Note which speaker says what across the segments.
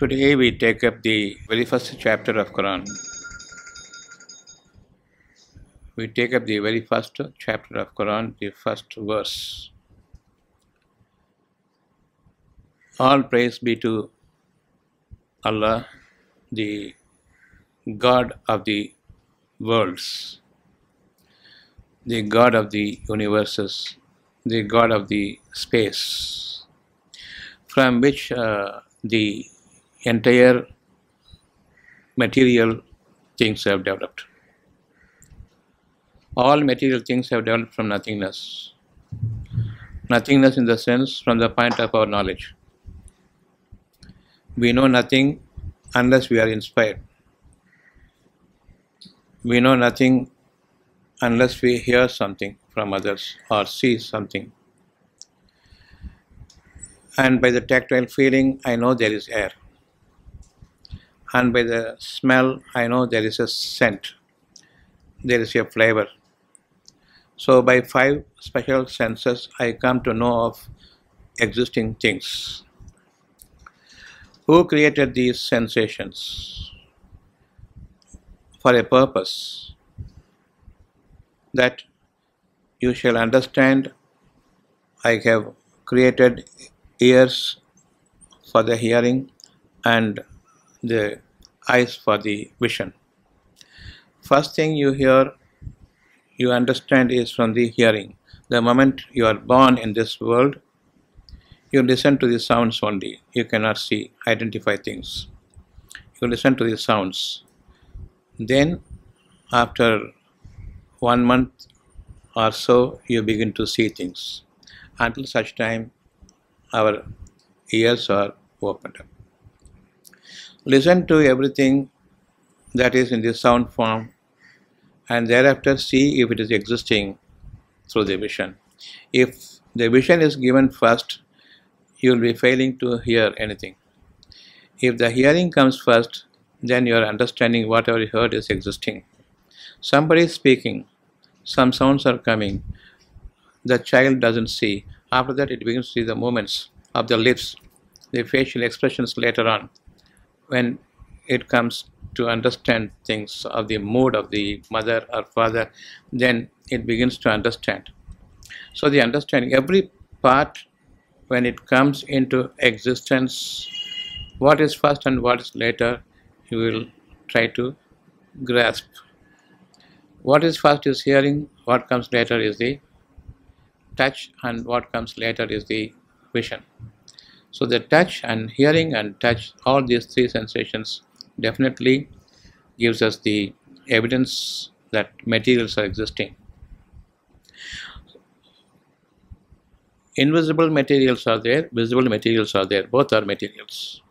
Speaker 1: Today we take up the very first chapter of Quran. We take up the very first chapter of Quran, the first verse. All praise be to Allah, the God of the worlds, the God of the universes, the God of the space, from which uh, the entire material things have developed. All material things have developed from nothingness. Nothingness in the sense from the point of our knowledge. We know nothing unless we are inspired. We know nothing unless we hear something from others or see something. And by the tactile feeling, I know there is air. And by the smell, I know there is a scent, there is a flavor. So, by five special senses, I come to know of existing things. Who created these sensations? For a purpose that you shall understand I have created ears for the hearing and the eyes for the vision. First thing you hear, you understand is from the hearing. The moment you are born in this world, you listen to the sounds only. You cannot see, identify things. You listen to the sounds. Then, after one month or so, you begin to see things. Until such time, our ears are opened up. Listen to everything that is in the sound form and thereafter see if it is existing through the vision. If the vision is given first, you will be failing to hear anything. If the hearing comes first, then your understanding whatever you heard is existing. Somebody is speaking, some sounds are coming, the child doesn't see. After that, it begins to see the movements of the lips, the facial expressions later on. When it comes to understand things of the mood of the mother or father, then it begins to understand. So, the understanding, every part when it comes into existence, what is first and what is later, you will try to grasp. What is first is hearing, what comes later is the touch, and what comes later is the vision. So, the touch and hearing and touch, all these three sensations definitely gives us the evidence that materials are existing. Invisible materials are there, visible materials are there, both are materials.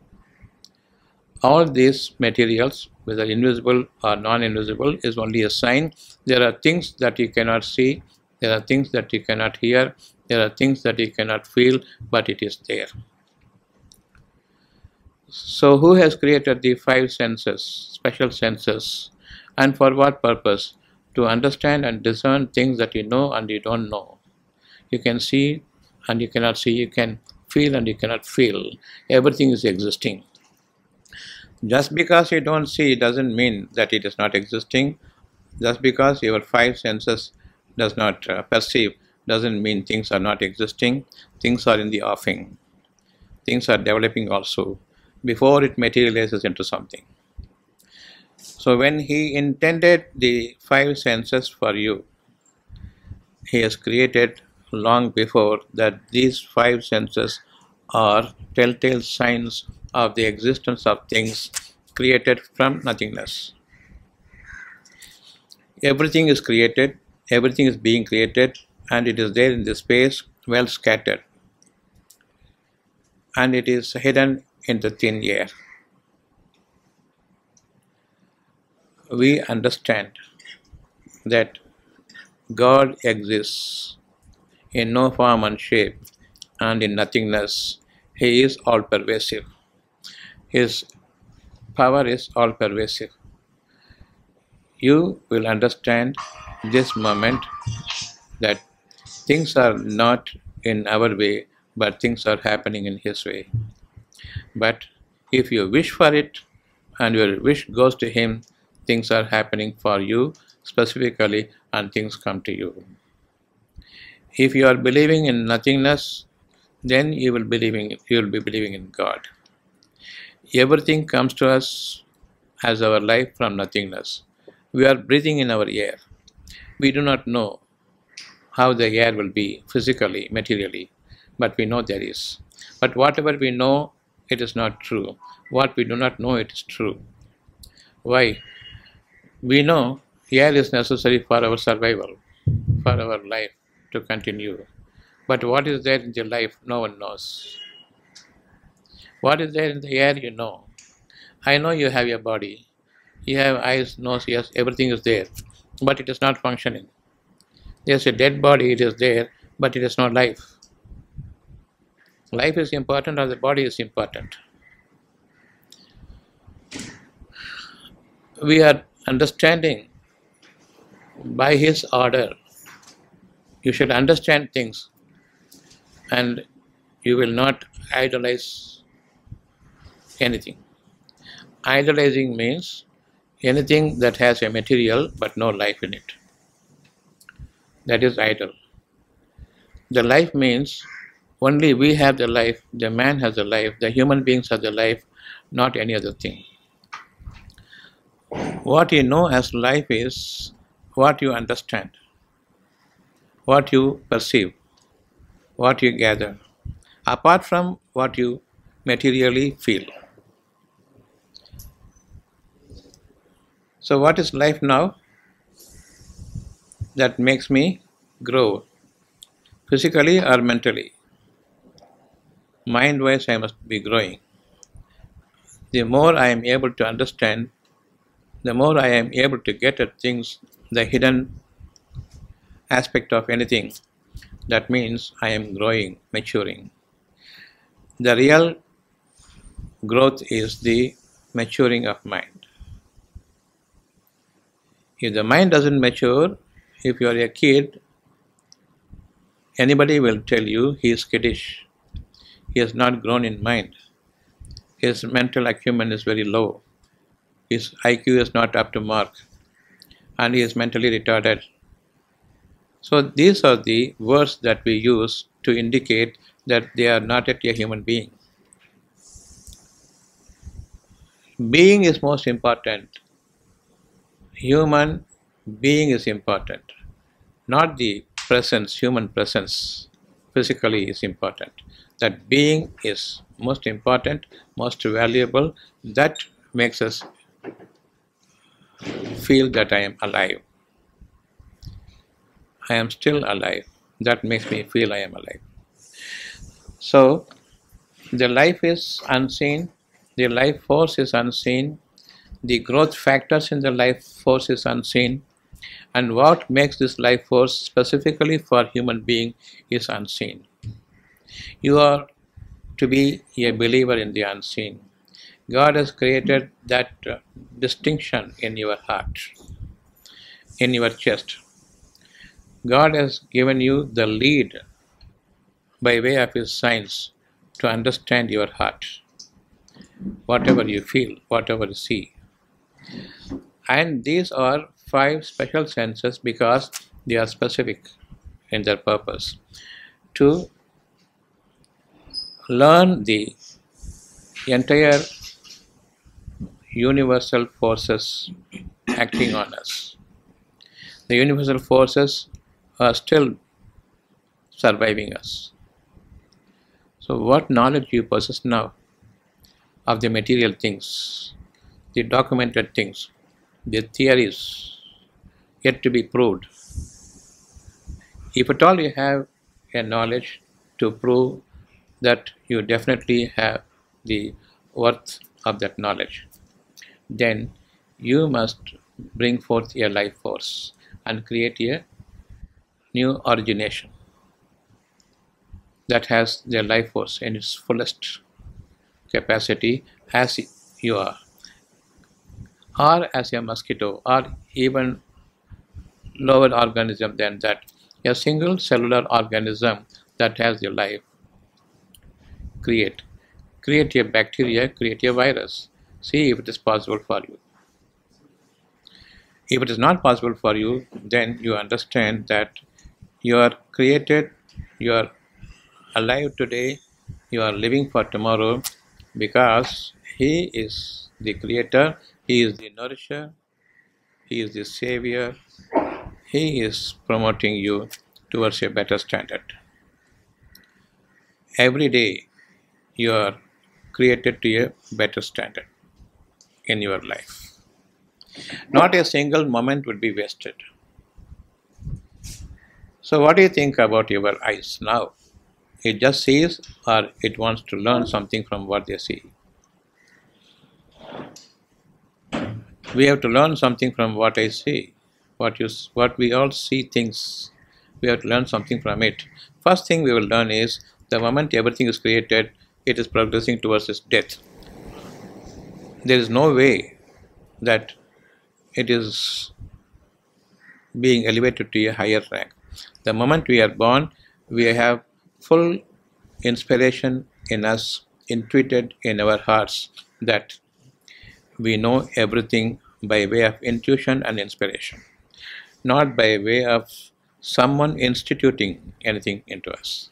Speaker 1: All these materials, whether invisible or non invisible, is only a sign. There are things that you cannot see, there are things that you cannot hear, there are things that you cannot feel, but it is there. So, who has created the five senses, special senses, and for what purpose? To understand and discern things that you know and you don't know. You can see and you cannot see, you can feel and you cannot feel. Everything is existing. Just because you don't see doesn't mean that it is not existing. Just because your five senses does not uh, perceive doesn't mean things are not existing. Things are in the offing. Things are developing also before it materializes into something. So when he intended the five senses for you, he has created long before that these five senses are telltale signs of the existence of things created from nothingness. Everything is created, everything is being created, and it is there in the space well scattered. And it is hidden in the thin air. We understand that God exists in no form and shape and in nothingness. He is all pervasive. His power is all pervasive. You will understand this moment that things are not in our way, but things are happening in His way. But If you wish for it and your wish goes to Him, things are happening for you specifically and things come to you. If you are believing in nothingness, then you will believing you will be believing in God. Everything comes to us as our life from nothingness. We are breathing in our air. We do not know how the air will be physically, materially, but we know there is. But whatever we know, it is not true. What we do not know, it is true. Why? We know air is necessary for our survival, for our life to continue. But what is there in the life, no one knows. What is there in the air, you know. I know you have your body, you have eyes, nose, yes, everything is there, but it is not functioning. There's a dead body, it is there, but it is not life. Life is important or the body is important. We are understanding by His order. You should understand things and you will not idolize anything. Idolizing means anything that has a material but no life in it. That is idol. The life means only we have the life, the man has the life, the human beings have the life, not any other thing. What you know as life is what you understand, what you perceive, what you gather, apart from what you materially feel. So, what is life now? That makes me grow physically or mentally. Mind wise, I must be growing. The more I am able to understand, the more I am able to get at things, the hidden aspect of anything, that means I am growing, maturing. The real growth is the maturing of mind. If the mind doesn't mature, if you are a kid, anybody will tell you he is kiddish. He has not grown in mind. His mental acumen is very low. His IQ is not up to mark. And he is mentally retarded. So these are the words that we use to indicate that they are not yet a human being. Being is most important human being is important, not the presence, human presence physically is important. That being is most important, most valuable, that makes us feel that I am alive. I am still alive. That makes me feel I am alive. So, the life is unseen, the life force is unseen, the growth factors in the life force is unseen and what makes this life force specifically for human being is unseen you are to be a believer in the unseen. God has created that uh, distinction in your heart in your chest. God has given you the lead by way of his signs to understand your heart. Whatever you feel whatever you see. And these are five special senses because they are specific in their purpose. To learn the entire universal forces acting on us. The universal forces are still surviving us. So, what knowledge you possess now of the material things the documented things, the theories yet to be proved. If at all you have a knowledge to prove that you definitely have the worth of that knowledge, then you must bring forth your life force and create a new origination that has the life force in its fullest capacity as you are. Or as a mosquito or even lower organism than that. A single cellular organism that has the life create create a bacteria, create a virus. See if it is possible for you. If it is not possible for you, then you understand that you are created, you are alive today, you are living for tomorrow because He is the creator, He is the nourisher, He is the savior, He is promoting you towards a better standard. Every day you are created to a better standard in your life. Not a single moment would be wasted. So, what do you think about your eyes now? It just sees or it wants to learn something from what they see? We have to learn something from what I see. What you, what we all see things, we have to learn something from it. First thing we will learn is the moment everything is created, it is progressing towards its death. There is no way that it is being elevated to a higher rank. The moment we are born, we have full inspiration in us, intuited in our hearts that we know everything by way of intuition and inspiration, not by way of someone instituting anything into us.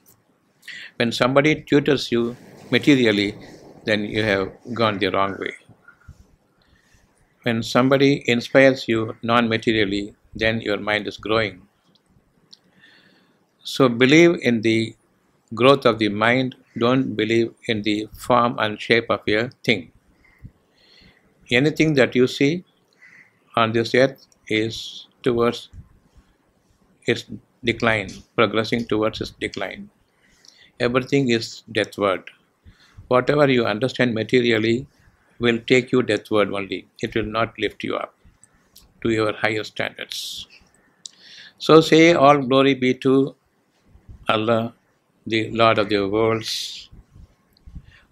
Speaker 1: When somebody tutors you materially, then you have gone the wrong way. When somebody inspires you non materially, then your mind is growing. So believe in the growth of the mind, don't believe in the form and shape of a thing. Anything that you see on this earth is towards its decline, progressing towards its decline. Everything is deathward. Whatever you understand materially will take you deathward only. It will not lift you up to your higher standards. So say all glory be to Allah, the Lord of the worlds,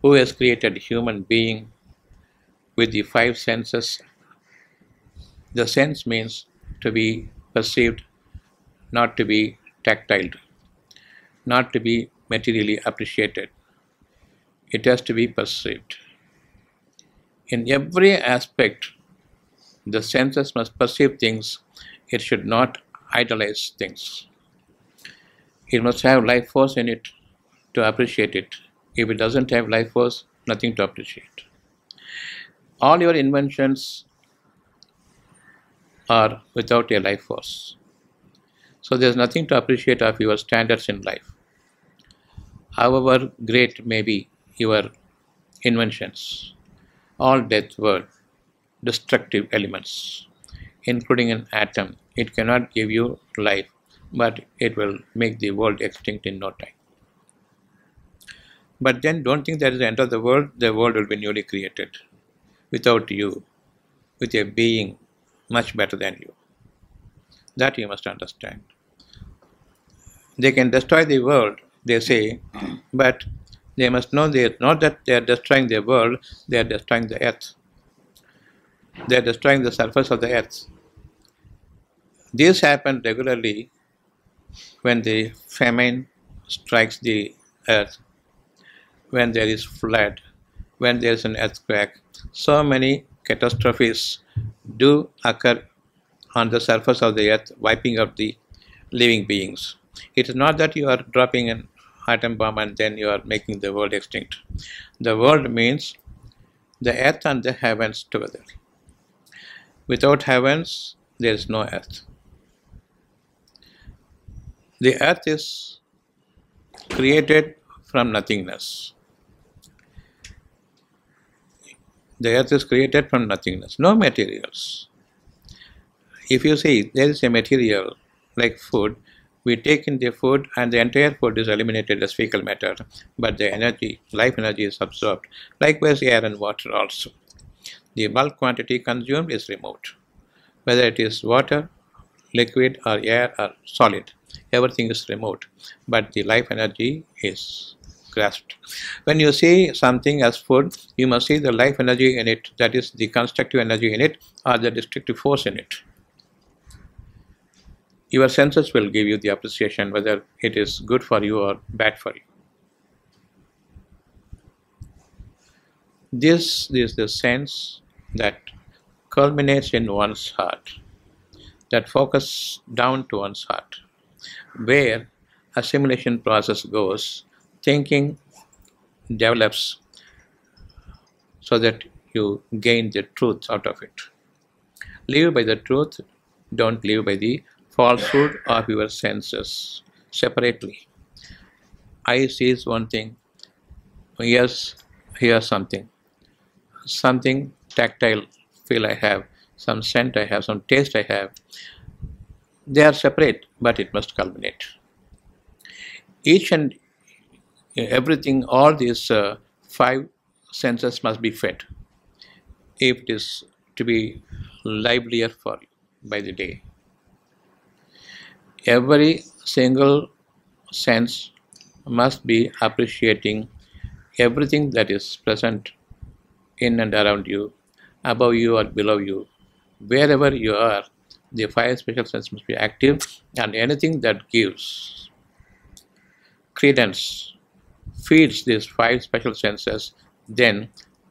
Speaker 1: who has created human being with the five senses. The sense means to be perceived, not to be tactile, not to be materially appreciated. It has to be perceived. In every aspect, the senses must perceive things, it should not idolize things. It must have life force in it to appreciate it. If it doesn't have life force, nothing to appreciate. All your inventions are without a life force. So there's nothing to appreciate of your standards in life. However great may be your inventions, all death were destructive elements, including an atom. It cannot give you life, but it will make the world extinct in no time. But then don't think that is the end of the world, the world will be newly created without you, with a being much better than you. That you must understand. They can destroy the world, they say, but they must know they not that they are destroying the world, they are destroying the earth. They are destroying the surface of the earth. This happens regularly when the famine strikes the earth, when there is flood, when there is an earthquake. So many catastrophes do occur on the surface of the earth, wiping out the living beings. It is not that you are dropping an atom bomb and then you are making the world extinct. The world means the earth and the heavens together. Without heavens, there is no earth. The earth is created from nothingness. The earth is created from nothingness, no materials. If you see there is a material like food, we take in the food and the entire food is eliminated as fecal matter, but the energy, life energy is absorbed. Likewise, air and water also. The bulk quantity consumed is removed. Whether it is water, liquid or air or solid, everything is removed, but the life energy is grasped. When you see something as food, you must see the life energy in it, that is the constructive energy in it or the destructive force in it your senses will give you the appreciation whether it is good for you or bad for you. This is the sense that culminates in one's heart, that focus down to one's heart, where assimilation process goes, thinking develops so that you gain the truth out of it. Live by the truth, don't live by the falsehood of your senses separately. Eye sees one thing, ears hear something, something tactile feel I have, some scent I have, some taste I have. They are separate, but it must culminate. Each and everything, all these uh, five senses must be fed if it is to be livelier for you by the day. Every single sense must be appreciating everything that is present in and around you, above you or below you, wherever you are, the five special senses must be active, and anything that gives credence, feeds these five special senses, then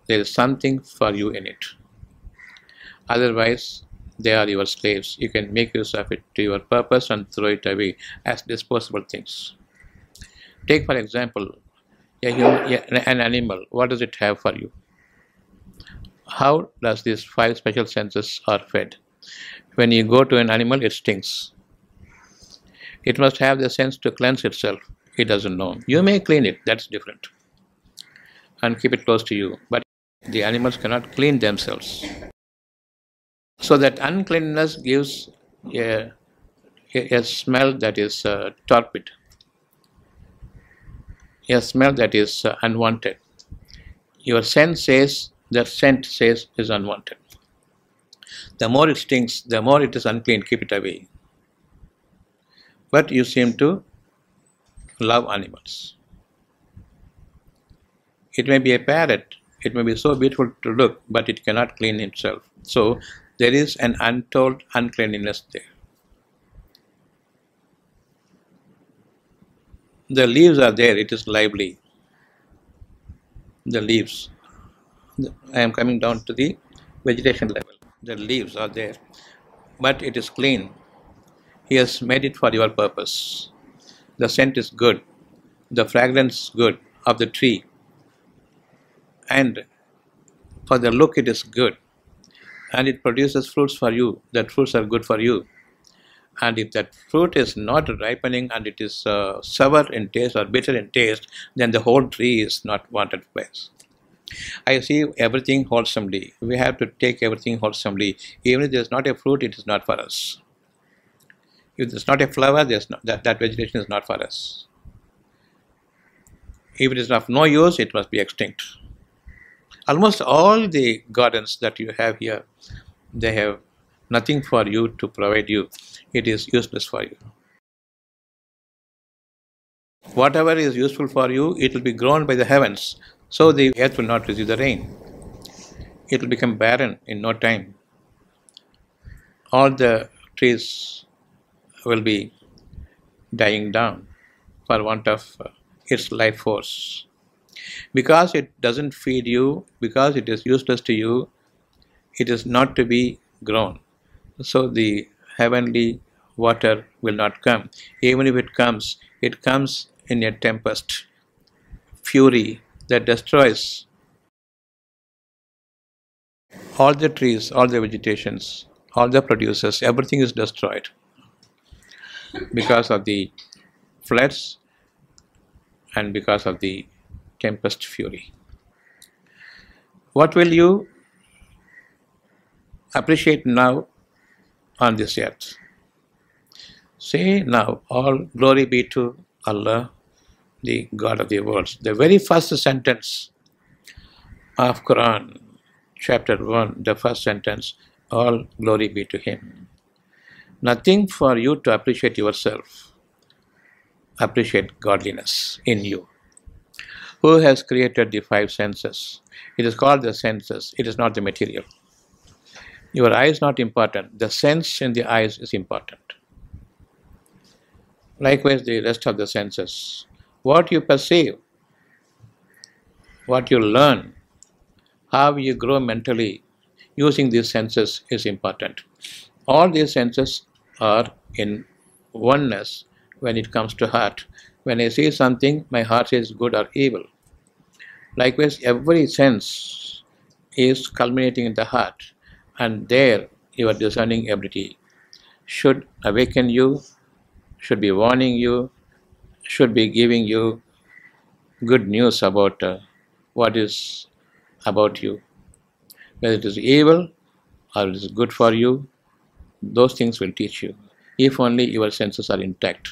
Speaker 1: there is something for you in it. Otherwise, they are your slaves. You can make use of it to your purpose and throw it away as disposable things. Take, for example, a human, an animal. What does it have for you? How does these five special senses are fed? When you go to an animal, it stinks. It must have the sense to cleanse itself. It doesn't know. You may clean it, that's different. And keep it close to you. But the animals cannot clean themselves. So that uncleanness gives a, a, smell that is uh, torpid, a smell that is uh, unwanted. Your sense says, the scent says is unwanted. The more it stinks, the more it is unclean, keep it away. But you seem to love animals. It may be a parrot, it may be so beautiful to look, but it cannot clean itself. So there is an untold uncleanliness there. The leaves are there, it is lively. The leaves. I am coming down to the vegetation level. The leaves are there, but it is clean. He has made it for your purpose. The scent is good, the fragrance good of the tree, and for the look it is good and it produces fruits for you. That fruits are good for you. And if that fruit is not ripening and it is uh, sour in taste or bitter in taste then the whole tree is not wanted us. I see everything wholesomely. We have to take everything wholesomely. Even if there is not a fruit it is not for us. If there's not a flower there's not, that, that vegetation is not for us. If it is of no use it must be extinct almost all the gardens that you have here they have nothing for you to provide you. It is useless for you. Whatever is useful for you it will be grown by the heavens so the earth will not receive the rain. It will become barren in no time. All the trees will be dying down for want of its life force because it doesn't feed you, because it is useless to you, it is not to be grown. So the heavenly water will not come. Even if it comes, it comes in a tempest, fury that destroys all the trees, all the vegetations, all the producers, everything is destroyed because of the floods and because of the tempest fury. What will you appreciate now on this earth? Say now, all glory be to Allah, the God of the worlds. The very first sentence of Quran, chapter 1, the first sentence, all glory be to Him. Nothing for you to appreciate yourself. Appreciate godliness in you. Who has created the five senses? It is called the senses, it is not the material. Your eye is not important, the sense in the eyes is important. Likewise, the rest of the senses. What you perceive, what you learn, how you grow mentally using these senses is important. All these senses are in oneness when it comes to heart. When I see something, my heart says good or evil. Likewise, every sense is culminating in the heart, and there your discerning ability should awaken you, should be warning you, should be giving you good news about uh, what is about you. Whether it is evil or it is good for you, those things will teach you, if only your senses are intact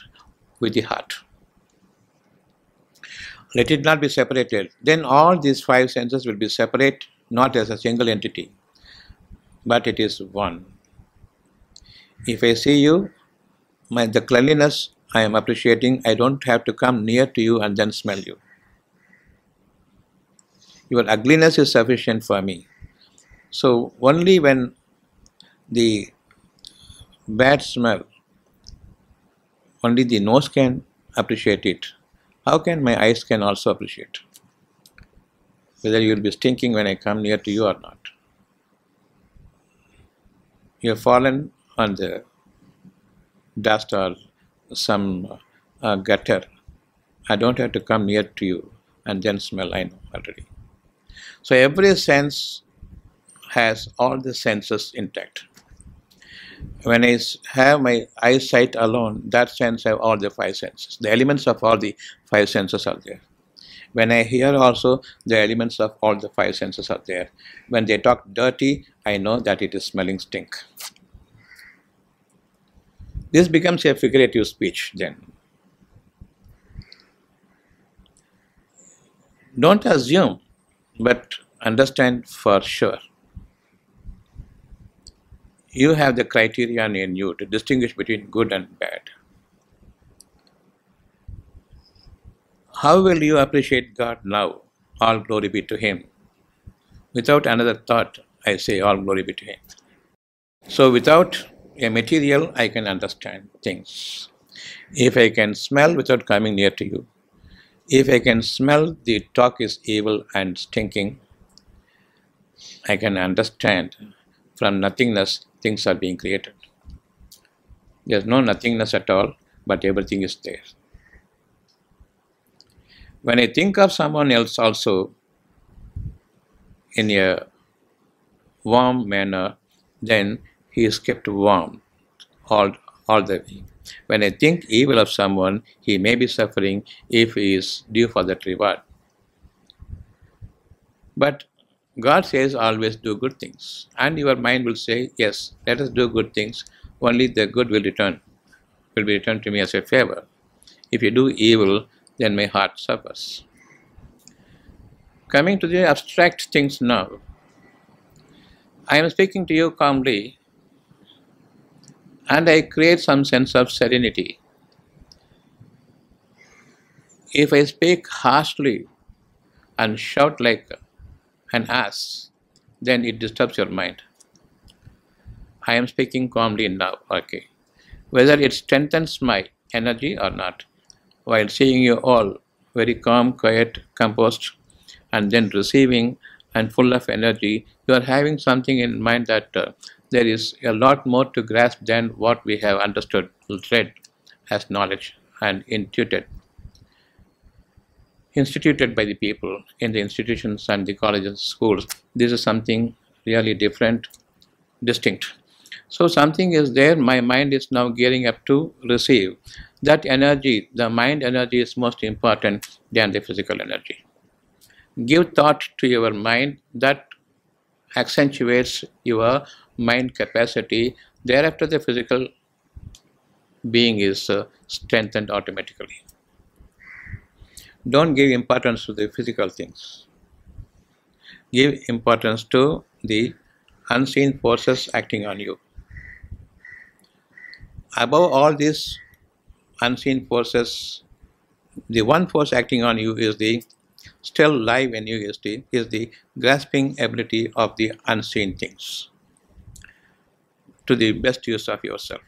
Speaker 1: with the heart. Let it not be separated. Then all these five senses will be separate, not as a single entity, but it is one. If I see you, my, the cleanliness I am appreciating, I don't have to come near to you and then smell you. Your ugliness is sufficient for me. So only when the bad smell, only the nose can appreciate it. How can my eyes can also appreciate? Whether you will be stinking when I come near to you or not. You have fallen on the dust or some uh, gutter. I don't have to come near to you and then smell, I know already. So every sense has all the senses intact. When I have my eyesight alone, that sense have all the five senses. The elements of all the five senses are there. When I hear also, the elements of all the five senses are there. When they talk dirty, I know that it is smelling stink. This becomes a figurative speech then. Don't assume, but understand for sure. You have the criterion in you to distinguish between good and bad. How will you appreciate God now? All glory be to Him. Without another thought, I say, All glory be to Him. So, without a material, I can understand things. If I can smell without coming near to you, if I can smell the talk is evil and stinking, I can understand from nothingness things are being created. There's no nothingness at all, but everything is there. When I think of someone else also in a warm manner, then he is kept warm all, all the way. When I think evil of someone, he may be suffering if he is due for that reward. But God says always do good things. And your mind will say, yes, let us do good things. Only the good will return, will be returned to me as a favor. If you do evil, then my heart suffers. Coming to the abstract things now, I am speaking to you calmly and I create some sense of serenity. If I speak harshly and shout like an ass, then it disturbs your mind. I am speaking calmly now, okay. Whether it strengthens my energy or not, while seeing you all very calm, quiet, composed, and then receiving and full of energy, you are having something in mind that uh, there is a lot more to grasp than what we have understood, read as knowledge and intuited. Instituted by the people in the institutions and the colleges, schools, this is something really different, distinct. So something is there, my mind is now gearing up to receive. That energy, the mind energy is most important than the physical energy. Give thought to your mind that accentuates your mind capacity, thereafter the physical being is uh, strengthened automatically. Don't give importance to the physical things. Give importance to the unseen forces acting on you. Above all these unseen forces, the one force acting on you is the still live in you is the, is the grasping ability of the unseen things to the best use of yourself.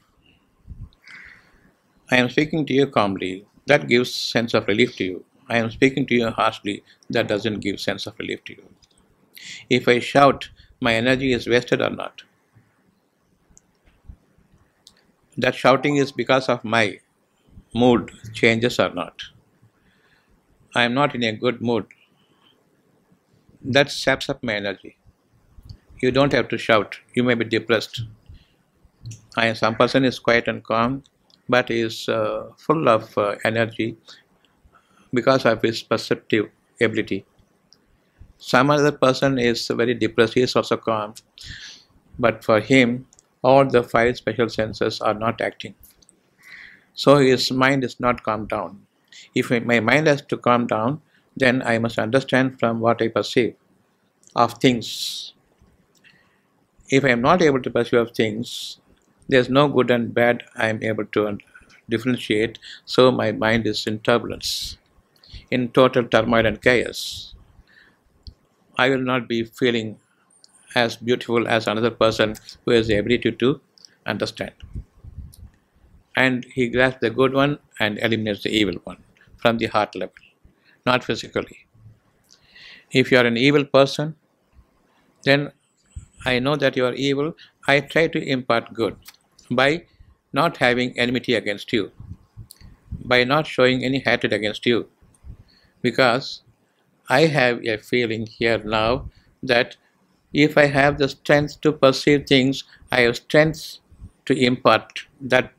Speaker 1: I am speaking to you calmly, that gives sense of relief to you. I am speaking to you harshly, that doesn't give sense of relief to you. If I shout, my energy is wasted or not. That shouting is because of my mood changes or not. I am not in a good mood. That saps up my energy. You don't have to shout. You may be depressed. I, am some person is quiet and calm, but is uh, full of uh, energy because of his perceptive ability. Some other person is very depressed, he is also calm, but for him, all the five special senses are not acting. So his mind is not calmed down. If my mind has to calm down, then I must understand from what I perceive of things. If I am not able to perceive of things, there is no good and bad I am able to differentiate, so my mind is in turbulence, in total turmoil and chaos. I will not be feeling as beautiful as another person who has the ability to understand. And he grasps the good one and eliminates the evil one from the heart level, not physically. If you are an evil person, then I know that you are evil. I try to impart good by not having enmity against you, by not showing any hatred against you, because I have a feeling here now that if I have the strength to perceive things, I have strength to impart that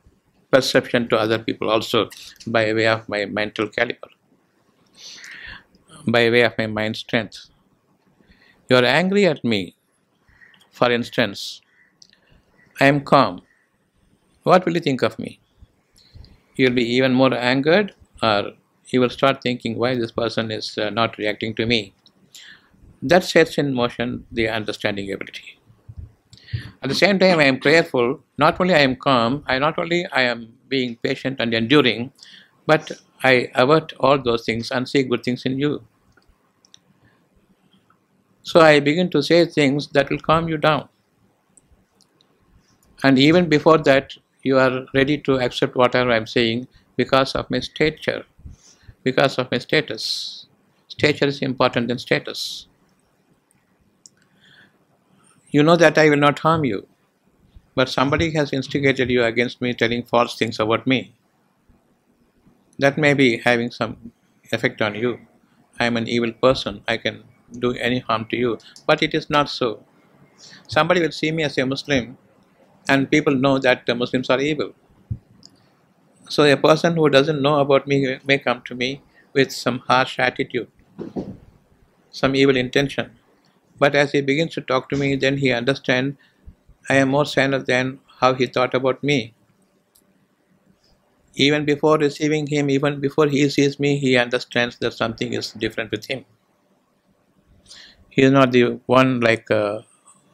Speaker 1: perception to other people also by way of my mental caliber, by way of my mind strength. You are angry at me, for instance. I am calm. What will you think of me? You will be even more angered, or you will start thinking why this person is uh, not reacting to me. That sets in motion the understanding ability. At the same time, I am prayerful. Not only I am calm, I not only I am being patient and enduring, but I avert all those things and see good things in you. So I begin to say things that will calm you down. And even before that, you are ready to accept whatever I am saying because of my stature, because of my status. Stature is important than status. You know that I will not harm you, but somebody has instigated you against me telling false things about me. That may be having some effect on you. I am an evil person. I can do any harm to you. But it is not so. Somebody will see me as a Muslim and people know that the Muslims are evil. So a person who doesn't know about me may come to me with some harsh attitude, some evil intention. But as he begins to talk to me, then he understands I am more saner than how he thought about me. Even before receiving him, even before he sees me, he understands that something is different with him. He is not the one like uh,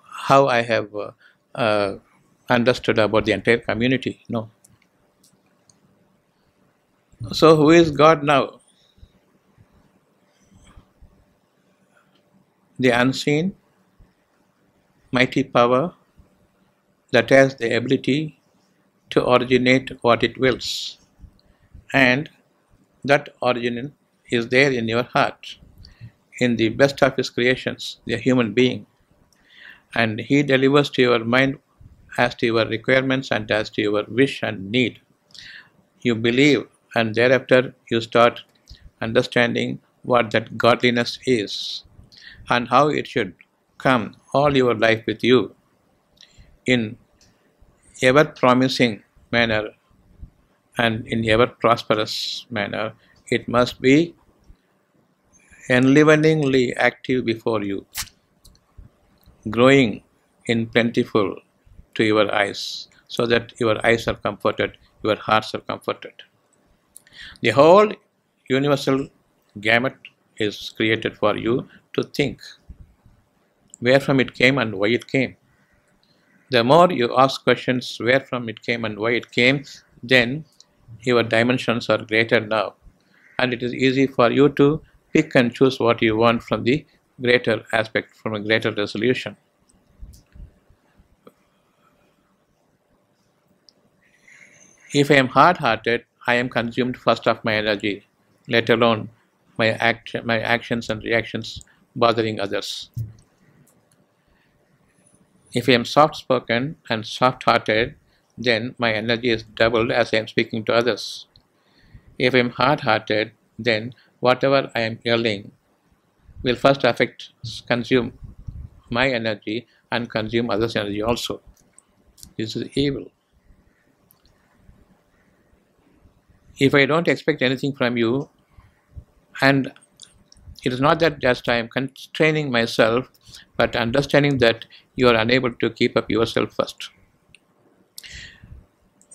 Speaker 1: how I have uh, uh, understood about the entire community. No. So, who is God now? The unseen, mighty power that has the ability to originate what it wills, and that origin is there in your heart in the best of his creations, the human being. And he delivers to your mind as to your requirements and as to your wish and need. You believe, and thereafter you start understanding what that godliness is and how it should come all your life with you in ever promising manner and in ever prosperous manner. It must be enliveningly active before you, growing in plentiful to your eyes, so that your eyes are comforted, your hearts are comforted. The whole universal gamut is created for you to think where from it came and why it came. The more you ask questions where from it came and why it came, then your dimensions are greater now, and it is easy for you to pick and choose what you want from the greater aspect, from a greater resolution. If I am hard-hearted, I am consumed first of my energy, let alone my, act, my actions and reactions bothering others. If I am soft spoken and soft hearted, then my energy is doubled as I am speaking to others. If I am hard hearted, then whatever I am yelling will first affect, consume my energy and consume others' energy also. This is evil. If I don't expect anything from you, and it is not that just I am constraining myself, but understanding that you are unable to keep up yourself first.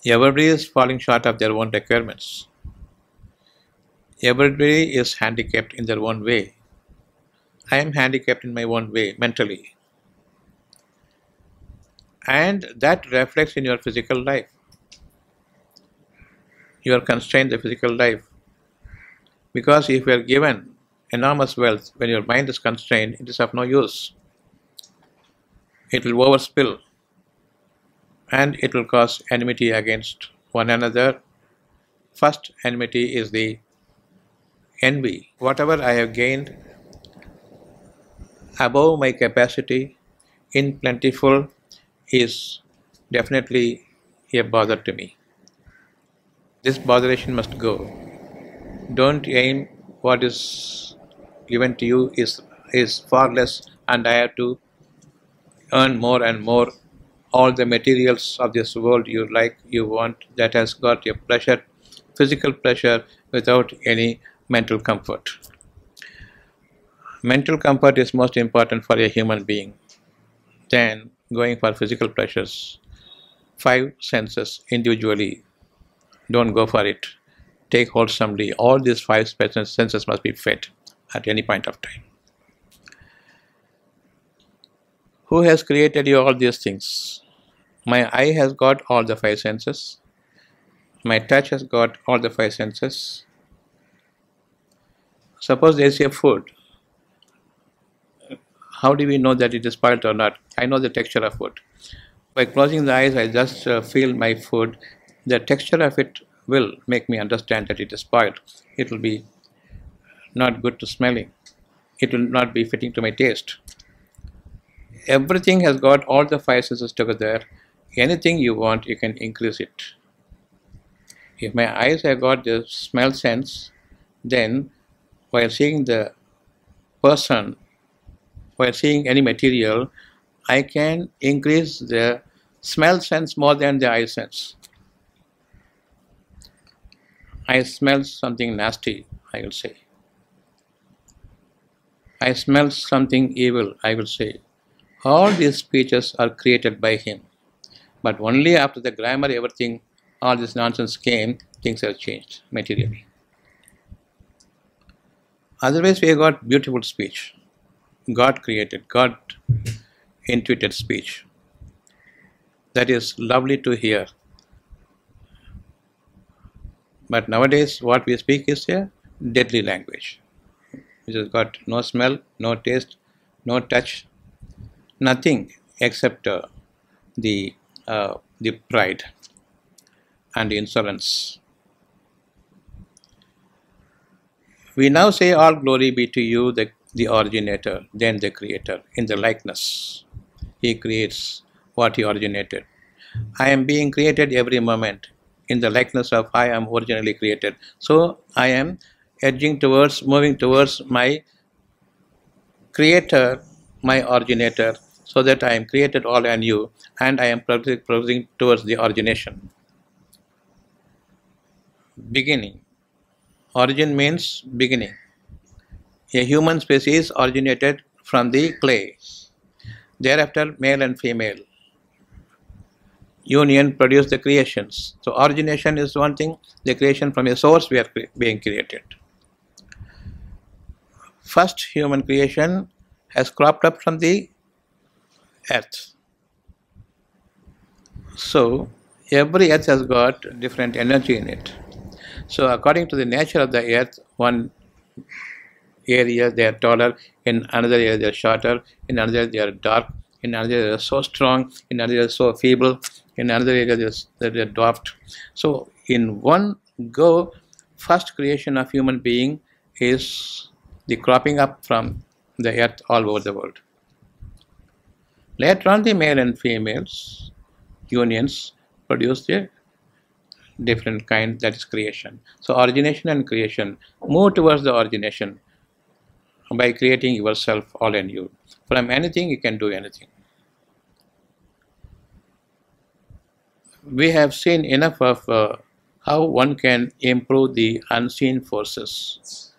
Speaker 1: Everybody is falling short of their own requirements. Everybody is handicapped in their own way. I am handicapped in my own way mentally. And that reflects in your physical life. You are constrained the physical life. Because if you are given enormous wealth, when your mind is constrained, it is of no use. It will overspill and it will cause enmity against one another. First enmity is the envy. Whatever I have gained above my capacity in plentiful is definitely a bother to me. This botheration must go. Don't aim. What is given to you is is far less and I have to earn more and more. All the materials of this world you like you want that has got your pleasure physical pleasure without any mental comfort. Mental comfort is most important for a human being. Than going for physical pleasures. Five senses individually, don't go for it. Take wholesomely. All these five senses must be fed at any point of time. Who has created you all these things? My eye has got all the five senses. My touch has got all the five senses. Suppose there is a food how do we know that it is spoiled or not? I know the texture of food. By closing the eyes, I just uh, feel my food. The texture of it will make me understand that it is spoiled. It will be not good to smelling. It will not be fitting to my taste. Everything has got all the five senses together. Anything you want, you can increase it. If my eyes have got the smell sense, then while seeing the person while seeing any material, I can increase the smell sense more than the eye sense. I smell something nasty, I will say. I smell something evil, I will say. All these speeches are created by him. But only after the grammar, everything, all this nonsense came, things have changed materially. Otherwise, we have got beautiful speech. God created, God intuited speech. That is lovely to hear. But nowadays, what we speak is a deadly language, which has got no smell, no taste, no touch, nothing except uh, the uh, the pride and the insolence. We now say, All glory be to you, the the originator, then the creator, in the likeness. He creates what he originated. I am being created every moment in the likeness of I am originally created. So I am edging towards, moving towards my creator, my originator, so that I am created all anew and I am progressing towards the origination. Beginning. Origin means beginning. A human species originated from the clay. Thereafter, male and female union produce the creations. So, origination is one thing, the creation from a source we are being created. First human creation has cropped up from the earth. So, every earth has got different energy in it. So, according to the nature of the earth, one area they are taller, in another area they are shorter, in another they are dark, in another they are so strong, in another they are so feeble, in another area are, they are dwarfed. So in one go, first creation of human being is the cropping up from the earth all over the world. Later on, the male and females unions produce the different kind that is creation. So origination and creation move towards the origination by creating yourself all you. From anything you can do anything. We have seen enough of uh, how one can improve the unseen forces.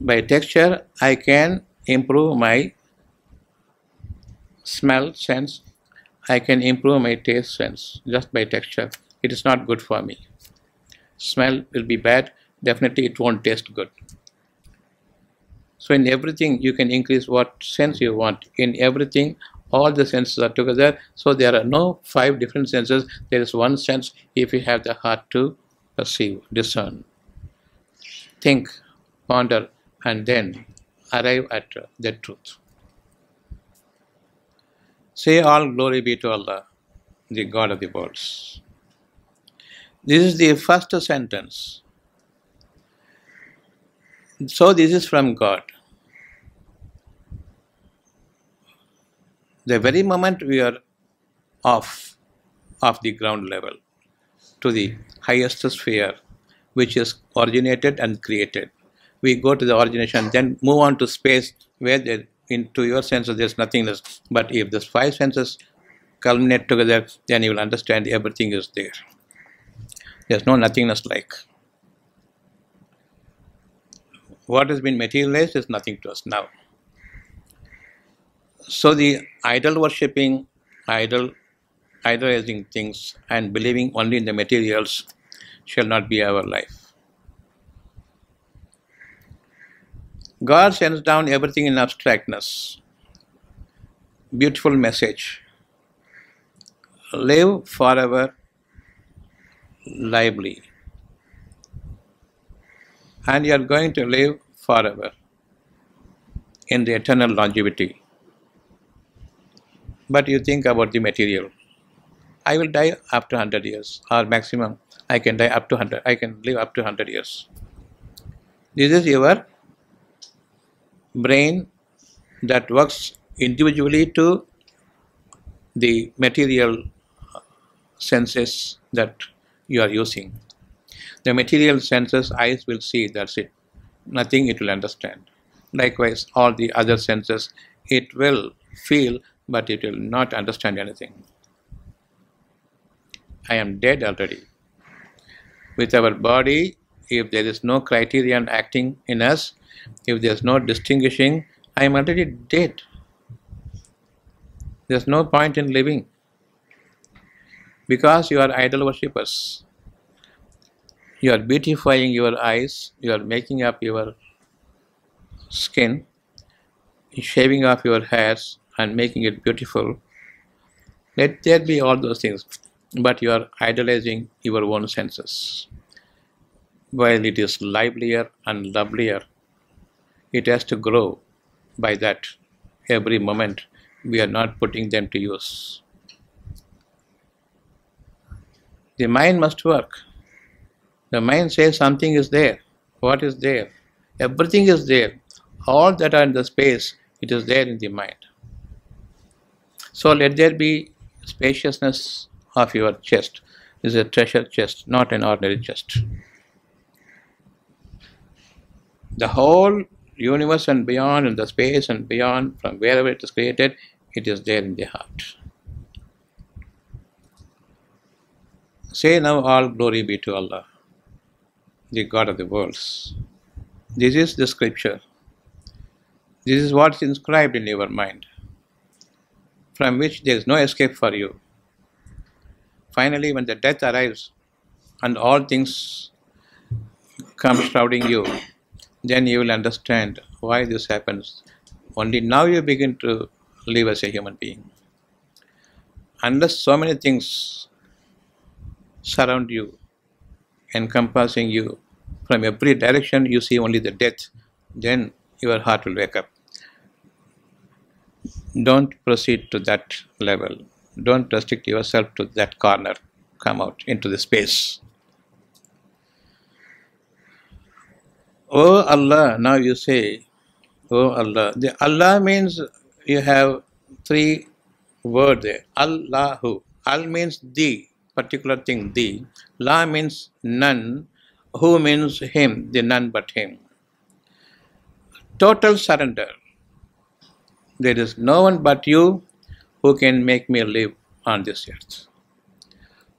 Speaker 1: By texture, I can improve my smell sense. I can improve my taste sense just by texture. It is not good for me. Smell will be bad. Definitely, it won't taste good. So, in everything, you can increase what sense you want. In everything, all the senses are together so there are no five different senses. There is one sense if you have the heart to perceive discern think ponder and then arrive at the truth. Say all glory be to allah the god of the worlds. This is the first sentence. So this is from god the very moment we are off of the ground level to the highest sphere which is originated and created. We go to the origination then move on to space where there into your senses there's nothingness but if these five senses culminate together then you will understand everything is there. There's no nothingness like. What has been materialized is nothing to us now so the idol worshipping, idol, idolizing things and believing only in the materials shall not be our life. God sends down everything in abstractness. Beautiful message. Live forever lively. And you are going to live forever in the eternal longevity but you think about the material. I will die after 100 years or maximum I can die up to 100, I can live up to 100 years. This is your brain that works individually to the material senses that you are using. The material senses, eyes will see, that's it. Nothing it will understand. Likewise, all the other senses, it will feel but it will not understand anything. I am dead already. With our body, if there is no criterion acting in us, if there is no distinguishing, I am already dead. There is no point in living because you are idol worshippers. You are beautifying your eyes, you are making up your skin, shaving off your hairs, and making it beautiful. Let there be all those things, but you are idolizing your own senses. While it is livelier and lovelier, it has to grow by that every moment. We are not putting them to use. The mind must work. The mind says something is there. What is there? Everything is there. All that are in the space, it is there in the mind. So let there be spaciousness of your chest. This is a treasure chest, not an ordinary chest. The whole universe and beyond, and the space and beyond, from wherever it is created, it is there in the heart. Say now, all glory be to Allah, the God of the worlds. This is the scripture. This is what is inscribed in your mind from which there is no escape for you. Finally, when the death arrives and all things come shrouding you, then you will understand why this happens. Only now you begin to live as a human being. Unless so many things surround you, encompassing you, from every direction you see only the death, then your heart will wake up don't proceed to that level. Don't restrict yourself to that corner. Come out into the space. Oh Allah, now you say, Oh Allah. The Allah means you have three word there. Allahu. Al means the particular thing, the. La means none. Who means him, the none but him. Total surrender. There is no one but you who can make me live on this earth.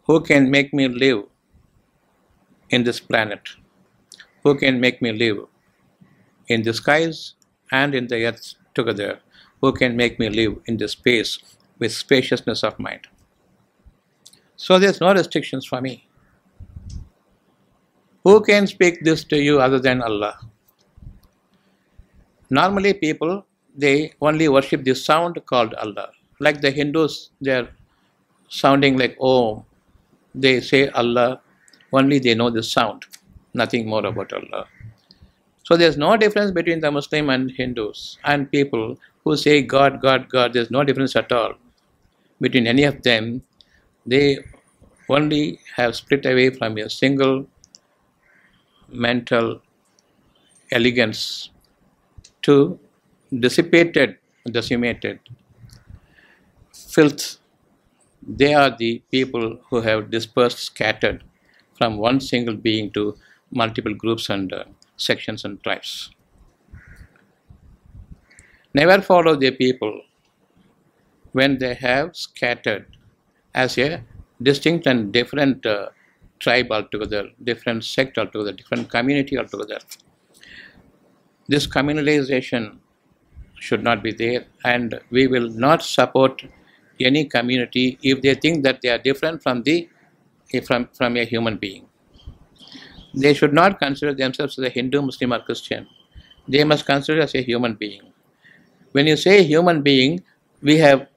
Speaker 1: Who can make me live in this planet? Who can make me live in the skies and in the earth together? Who can make me live in this space with spaciousness of mind? So there's no restrictions for me. Who can speak this to you other than Allah? Normally people they only worship the sound called Allah. Like the Hindus, they're sounding like Om. They say Allah, only they know the sound, nothing more about Allah. So there's no difference between the Muslim and Hindus and people who say God, God, God. There's no difference at all between any of them. They only have split away from a single mental elegance to dissipated, decimated filth. They are the people who have dispersed, scattered from one single being to multiple groups and uh, sections and tribes. Never follow the people when they have scattered as a distinct and different uh, tribe altogether, different sect altogether, different community altogether. This communalization should not be there and we will not support any community if they think that they are different from the from, from a human being. They should not consider themselves as a Hindu, Muslim or Christian. They must consider as a human being. When you say human being, we have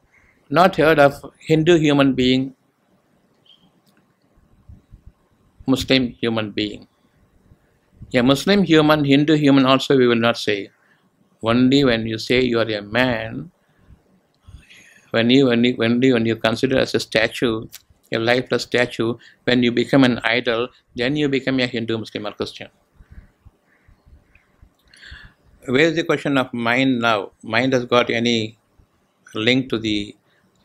Speaker 1: not heard of Hindu human being, Muslim human being. A Muslim human, Hindu human also we will not say. Only when you say you are a man, when you, when you, when you, when you consider as a statue, a lifeless statue, when you become an idol, then you become a Hindu, Muslim or Christian. Where is the question of mind now? Mind has got any link to the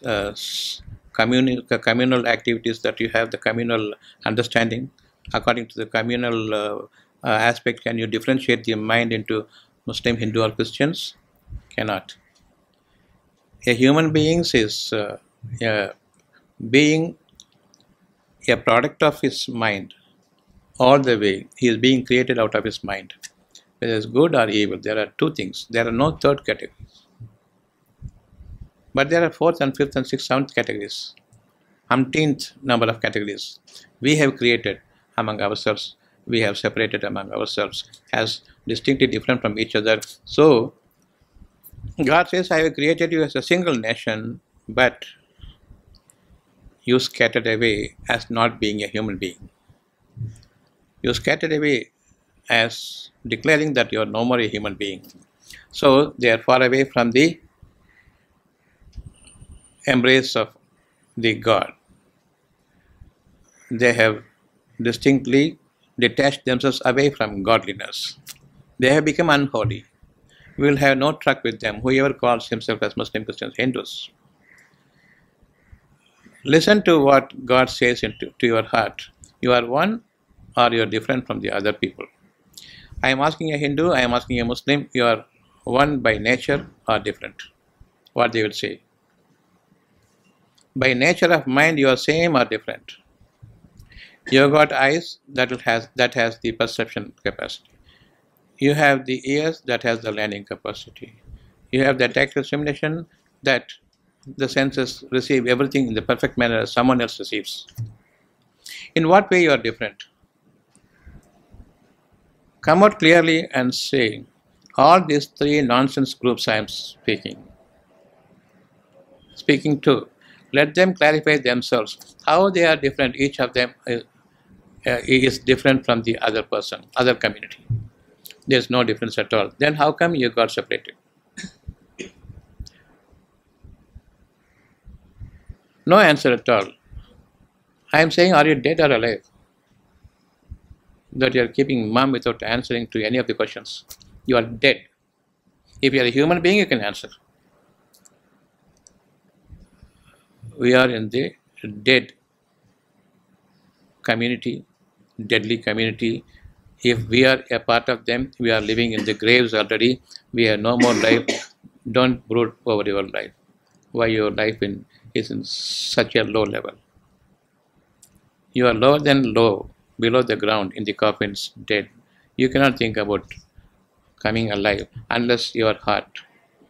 Speaker 1: uh, communal, communal activities that you have, the communal understanding. According to the communal uh, uh, aspect, can you differentiate the mind into Muslim, Hindu or Christians? Cannot. A human being is uh, a being a product of his mind all the way. He is being created out of his mind. Whether it's good or evil, there are two things. There are no third categories. But there are fourth and fifth and sixth, seventh categories. Umpteenth number of categories we have created among ourselves. We have separated among ourselves as distinctly different from each other. So God says, I have created you as a single nation, but you scattered away as not being a human being. You scattered away as declaring that you are no more a human being. So they are far away from the embrace of the God. They have distinctly detached themselves away from godliness. They have become unholy. We will have no truck with them, whoever calls himself as Muslim, Christians, Hindus. Listen to what God says into to your heart. You are one or you are different from the other people. I am asking a Hindu, I am asking a Muslim, you are one by nature or different. What they will say. By nature of mind, you are same or different. You have got eyes that has that has the perception capacity. You have the ears that has the learning capacity. You have the tactile stimulation that the senses receive everything in the perfect manner as someone else receives. In what way you are different? Come out clearly and say, all these three nonsense groups I am speaking, speaking to, let them clarify themselves how they are different, each of them is, uh, is different from the other person, other community. There's no difference at all. Then how come you got separated? No answer at all. I am saying, are you dead or alive? That you are keeping mum without answering to any of the questions. You are dead. If you are a human being, you can answer. we are in the dead community, deadly community. If we are a part of them, we are living in the graves already. We have no more life. Don't brood over your life. Why your life in, is in such a low level? You are lower than low, below the ground, in the coffins, dead. You cannot think about coming alive unless your heart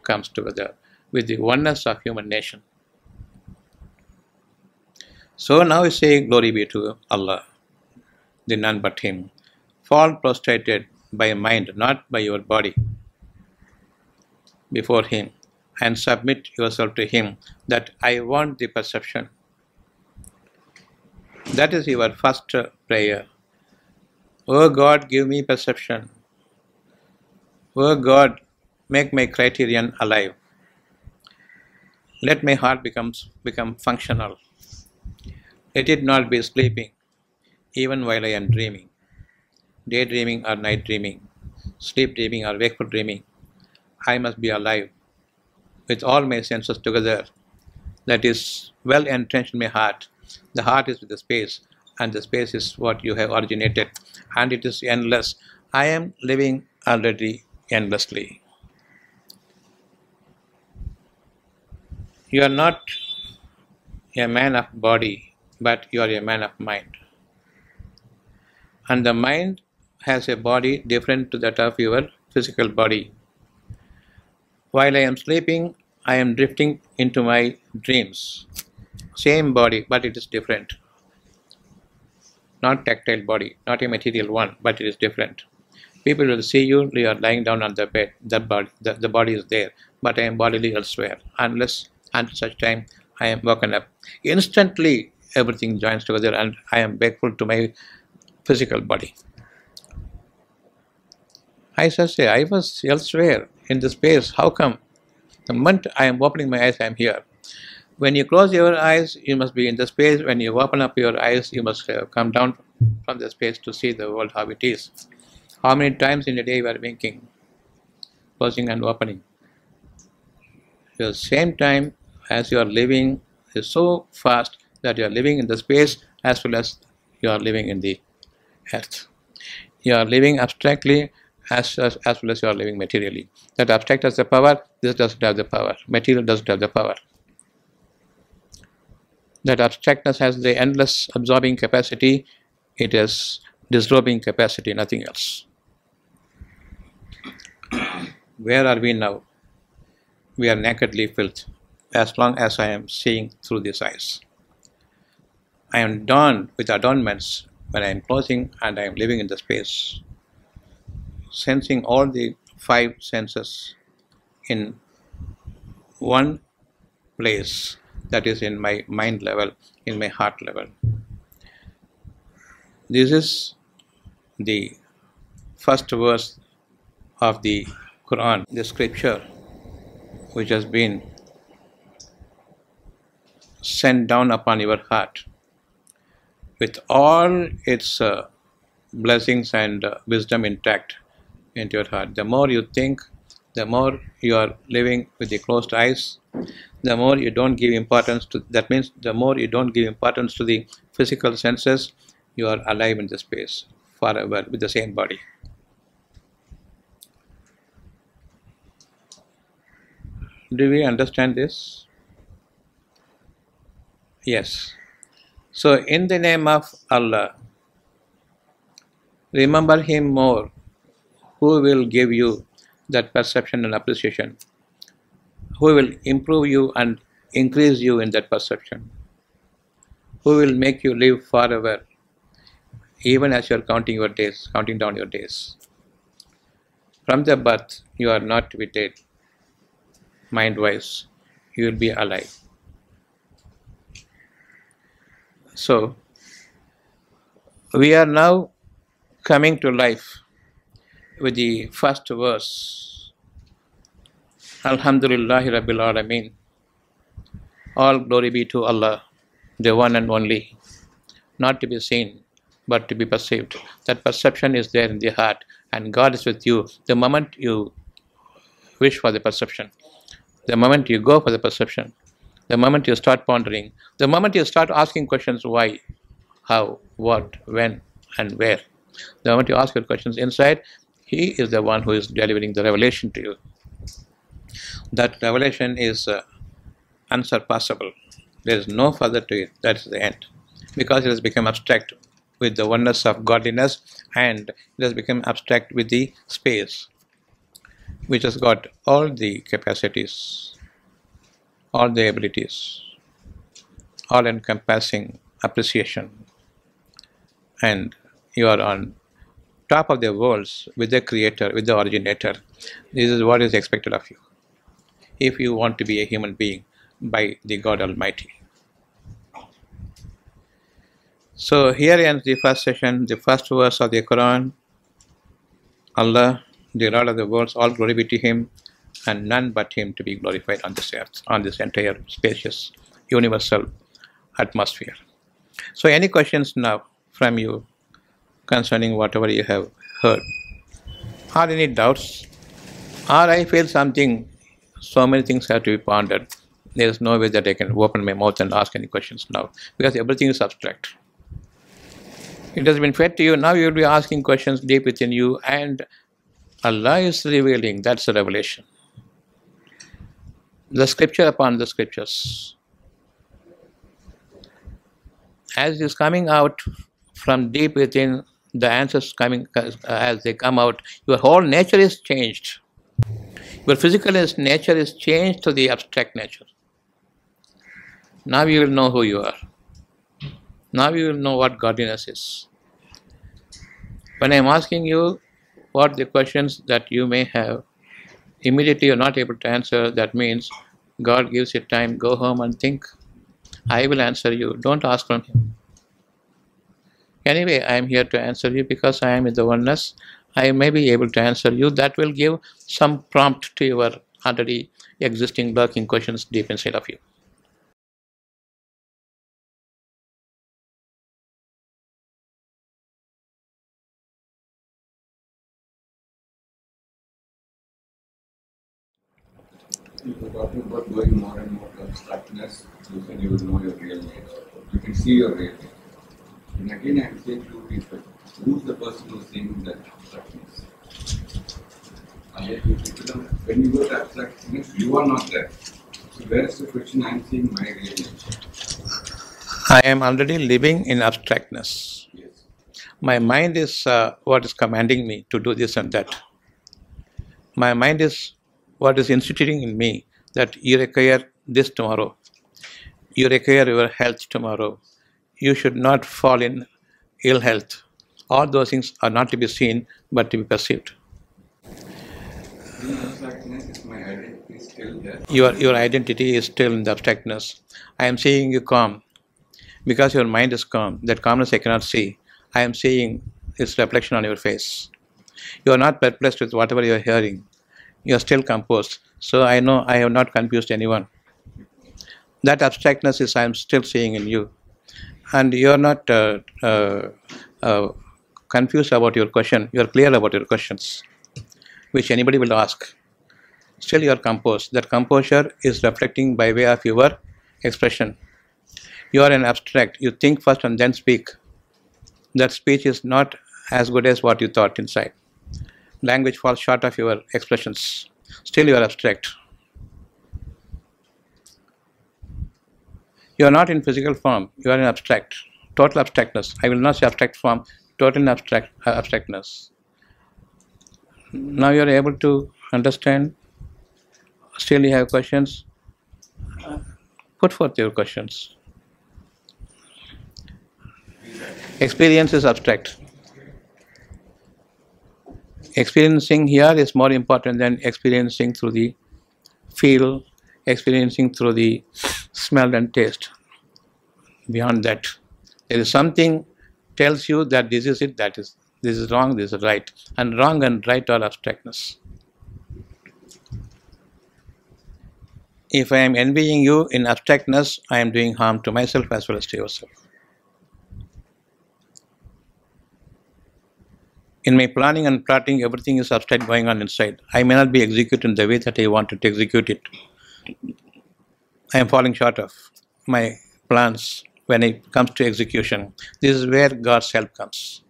Speaker 1: comes together with the oneness of human nation. So now we say, Glory be to Allah, the none but Him. Fall prostrated by mind, not by your body, before Him, and submit yourself to Him that I want the perception. That is your first prayer. O God, give me perception. O God, make my criterion alive. Let my heart becomes, become functional. Let it not be sleeping, even while I am dreaming. Daydreaming or night dreaming, sleep dreaming or wakeful dreaming. I must be alive with all my senses together. That is well entrenched in my heart. The heart is with the space, and the space is what you have originated, and it is endless. I am living already endlessly. You are not a man of body, but you are a man of mind. And the mind has a body different to that of your physical body. While I am sleeping, I am drifting into my dreams. Same body, but it is different. Not tactile body, not a material one, but it is different. People will see you, you are lying down on the bed, that body, the, the body is there, but I am bodily elsewhere, unless until such time I am woken up. Instantly everything joins together and I am wakeful to my physical body. I shall say, I was elsewhere in the space. How come? The moment I am opening my eyes, I am here. When you close your eyes, you must be in the space. When you open up your eyes, you must come down from the space to see the world how it is. How many times in a day you are winking, closing and opening? The same time, as you are living is so fast that you are living in the space as well as you are living in the earth. You are living abstractly as, as, as well as you are living materially. That abstract has the power, this doesn't have the power. Material doesn't have the power. That abstractness has the endless absorbing capacity, it has disrobing capacity, nothing else. Where are we now? We are nakedly filled as long as I am seeing through these eyes. I am done with adornments when I am closing and I am living in the space, sensing all the five senses in one place that is in my mind level, in my heart level. This is the first verse of the Quran, the scripture which has been sent down upon your heart with all its uh, blessings and uh, wisdom intact into your heart. The more you think, the more you are living with the closed eyes, the more you don't give importance to that means the more you don't give importance to the physical senses, you are alive in the space forever with the same body. Do we understand this? Yes. So, in the name of Allah, remember Him more, who will give you that perception and appreciation, who will improve you and increase you in that perception, who will make you live forever, even as you are counting your days, counting down your days. From the birth, you are not to be dead, mind wise, you will be alive. So, we are now coming to life with the first verse. Alhamdulillah Rabbil Alameen. All glory be to Allah, the one and only, not to be seen, but to be perceived. That perception is there in the heart, and God is with you the moment you wish for the perception, the moment you go for the perception. The moment you start pondering, the moment you start asking questions why, how, what, when, and where, the moment you ask your questions inside, He is the one who is delivering the revelation to you. That revelation is uh, unsurpassable. There is no further to it. That is the end. Because it has become abstract with the oneness of godliness and it has become abstract with the space, which has got all the capacities, all the abilities, all encompassing appreciation, and you are on top of the worlds with the creator, with the originator. This is what is expected of you if you want to be a human being by the God Almighty. So here ends the first session, the first verse of the Quran. Allah, the Lord of the worlds, all glory be to Him, and none but Him to be glorified on this earth, on this entire spacious, universal atmosphere. So, any questions now from you concerning whatever you have heard? Or any doubts? Or I feel something, so many things have to be pondered. There is no way that I can open my mouth and ask any questions now because everything is abstract. It has been fed to you, now you will be asking questions deep within you, and Allah is revealing. That's the revelation. The scripture upon the scriptures. As is coming out from deep within, the answers coming uh, as they come out, your whole nature is changed. Your physical nature is changed to the abstract nature. Now you will know who you are. Now you will know what godliness is. When I am asking you what the questions that you may have, immediately you're not able to answer, that means God gives you time, go home and think. I will answer you. Don't ask from Him. Anyway, I am here to answer you because I am in the oneness. I may be able to answer you. That will give some prompt to your already existing lurking questions deep inside of you.
Speaker 2: You were talking about going more and more to abstractness, you said you will know your real nature. You can see your real nature. And again, I'm saying two people. Who's the person who's seeing that abstractness? Are there two people? When you go to abstractness, you are not there. So where is the question I'm seeing my real nature?
Speaker 1: I am already living in abstractness.
Speaker 2: Yes.
Speaker 1: My mind is uh, what is commanding me to do this and that. My mind is what is instituting in me that you require this tomorrow. You require your health tomorrow. You should not fall in ill health. All those things are not to be seen but to be perceived. Your, your identity is still in the abstractness. I am seeing you calm because your mind is calm. That calmness I cannot see. I am seeing its reflection on your face. You are not perplexed with whatever you are hearing. You are still composed. So I know I have not confused anyone. That abstractness is I am still seeing in you. And you are not uh, uh, uh, confused about your question. You are clear about your questions, which anybody will ask. Still you are composed. That composure is reflecting by way of your expression. You are an abstract. You think first and then speak. That speech is not as good as what you thought inside. Language falls short of your expressions. Still you are abstract. You are not in physical form. You are in abstract. Total abstractness. I will not say abstract form. Total abstract uh, abstractness. Now you are able to understand. Still you have questions. Put forth your questions. Experience is abstract. Experiencing here is more important than experiencing through the feel, experiencing through the smell and taste. Beyond that, there is something tells you that this is it, that is this is wrong, this is right, and wrong and right are abstractness. If I am envying you in abstractness, I am doing harm to myself as well as to yourself. In my planning and plotting, everything is abstract going on inside. I may not be executing the way that I wanted to execute it. I am falling short of my plans when it comes to execution. This is where God's help comes.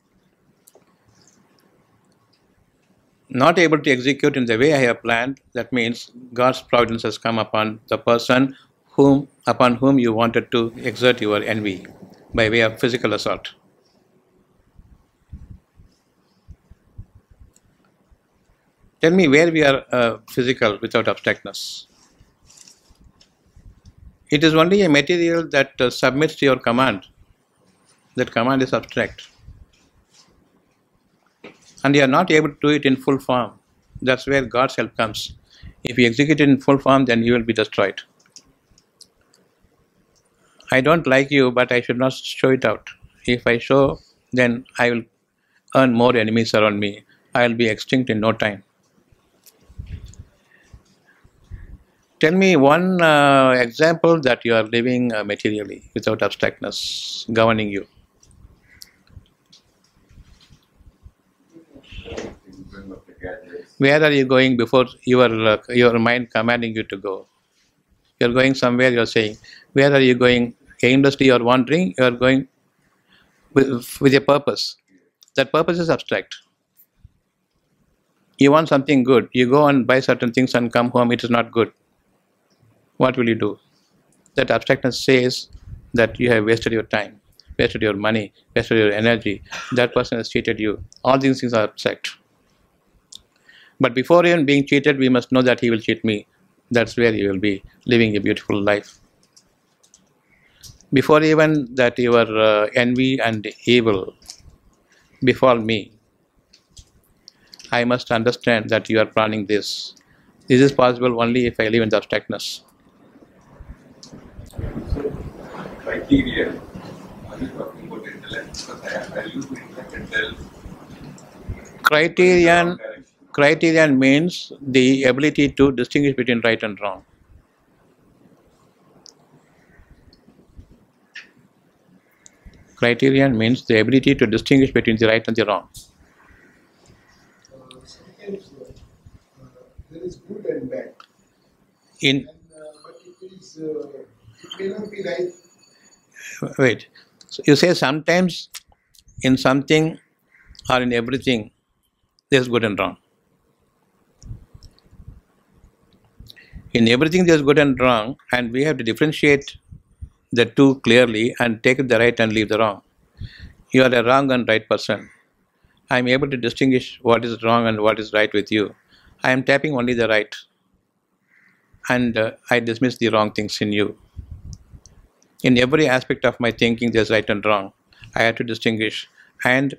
Speaker 1: Not able to execute in the way I have planned, that means God's providence has come upon the person whom upon whom you wanted to exert your envy by way of physical assault. Tell me where we are uh, physical without abstractness. It is only a material that uh, submits to your command. That command is abstract. And you are not able to do it in full form. That's where God's help comes. If you execute it in full form, then you will be destroyed. I don't like you, but I should not show it out. If I show, then I will earn more enemies around me. I will be extinct in no time. Tell me one uh, example that you are living uh, materially without abstractness governing you. Where are you going before your uh, your mind commanding you to go? You're going somewhere. You're saying, where are you going? Aimlessly, you're wandering. You're going with, with a purpose. That purpose is abstract. You want something good. You go and buy certain things and come home. It is not good. What will you do? That abstractness says that you have wasted your time, wasted your money, wasted your energy. That person has cheated you. All these things are abstract. But before even being cheated, we must know that he will cheat me. That's where you will be living a beautiful life. Before even that your uh, envy and evil befall me, I must understand that you are planning this. This is possible only if I live in the abstractness.
Speaker 2: So, criteria. Are you talking about intellect? Because I, I use intellect and tell.
Speaker 1: Criterion, criterion means the ability to distinguish between right and wrong. Criterion means the ability to distinguish between the right and the wrong.
Speaker 3: uh, sometimes uh, uh, there is good and bad,
Speaker 1: In
Speaker 3: and uh, but it is uh, it may not be right.
Speaker 1: Wait, so you say sometimes in something or in everything there's good and wrong. In everything there's good and wrong, and we have to differentiate the two clearly and take the right and leave the wrong. You are a wrong and right person. I am able to distinguish what is wrong and what is right with you. I am tapping only the right, and uh, I dismiss the wrong things in you. In every aspect of my thinking, there's right and wrong. I have to distinguish and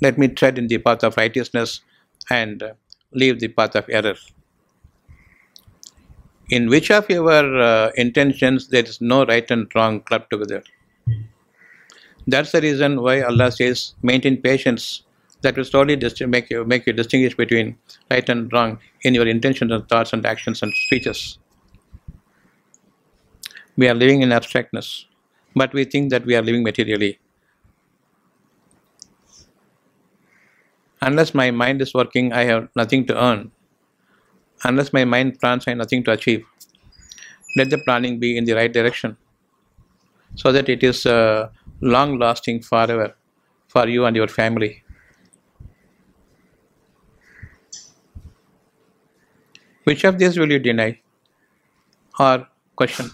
Speaker 1: let me tread in the path of righteousness and uh, leave the path of error. In which of your uh, intentions there is no right and wrong clubbed together. That's the reason why Allah says, maintain patience. That will slowly make you make you distinguish between right and wrong in your intentions and thoughts and actions and speeches. We are living in abstractness, but we think that we are living materially. Unless my mind is working, I have nothing to earn. Unless my mind plans, I have nothing to achieve. Let the planning be in the right direction so that it is uh, long lasting forever for you and your family. Which of these will you deny or question?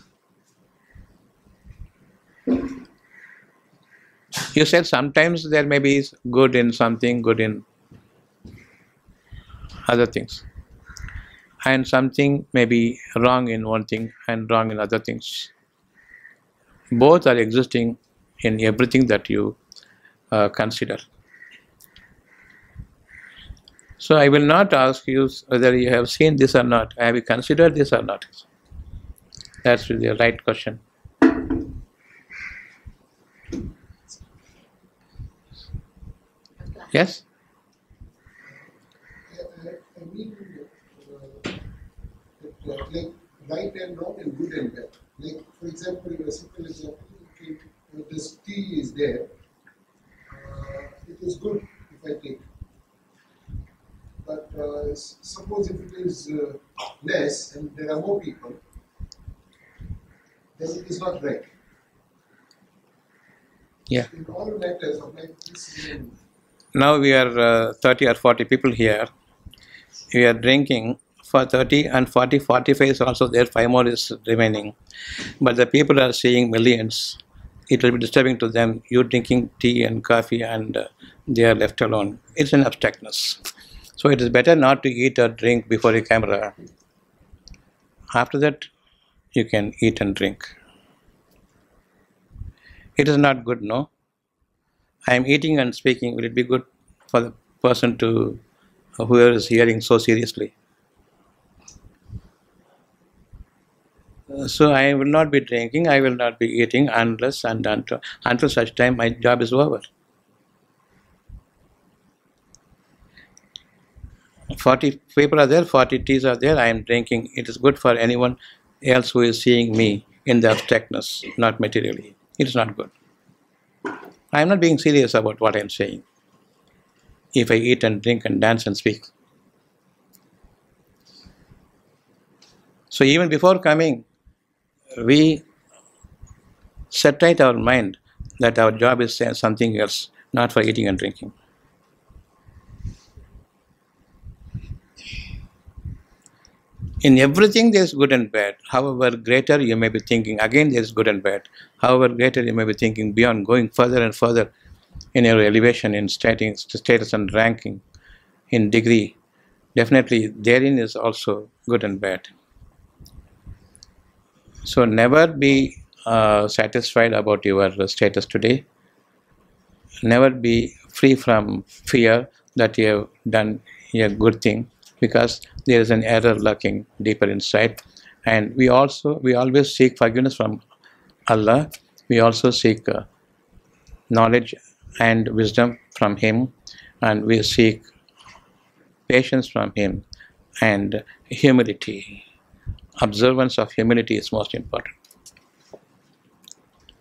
Speaker 1: You said sometimes there may be good in something, good in other things, and something may be wrong in one thing and wrong in other things. Both are existing in everything that you uh, consider. So I will not ask you whether you have seen this or not. Have you considered this or not? That's the right question. Yes?
Speaker 3: I, mean, uh, that, like right and wrong and good and bad. Like for example, in a simple example, okay, this tea is there. Uh, it is good if I take. But uh, suppose if it is uh, less and there are more people, then it is not right.
Speaker 1: Yeah.
Speaker 3: In all matters of like this, um,
Speaker 1: Now we are uh, 30 or 40 people here. We are drinking for 30 and 40, 45 is also there, 5 more is remaining. But the people are seeing millions. It will be disturbing to them. You drinking tea and coffee and uh, they are left alone. It's an abstractness. So it is better not to eat or drink before a camera. After that, you can eat and drink. It is not good, no? I am eating and speaking. Will it be good for the person to whoever is hearing so seriously? So I will not be drinking. I will not be eating unless and until, until such time my job is over. Forty people are there. Forty teas are there. I am drinking. It is good for anyone else who is seeing me in the abstractness, not materially. It is not good. I am not being serious about what I am saying. If I eat and drink and dance and speak. So even before coming, we set right our mind that our job is something else, not for eating and drinking. In everything there is good and bad. However greater you may be thinking, again there is good and bad. However greater you may be thinking beyond, going further and further in your elevation, in status, status and ranking, in degree. Definitely therein is also good and bad. So never be uh, satisfied about your status today. Never be free from fear that you have done a good thing because there is an error lurking deeper inside. And we also we always seek forgiveness from Allah. We also seek uh, knowledge and wisdom from Him, and we seek patience from Him and humility. Observance of humility is most important.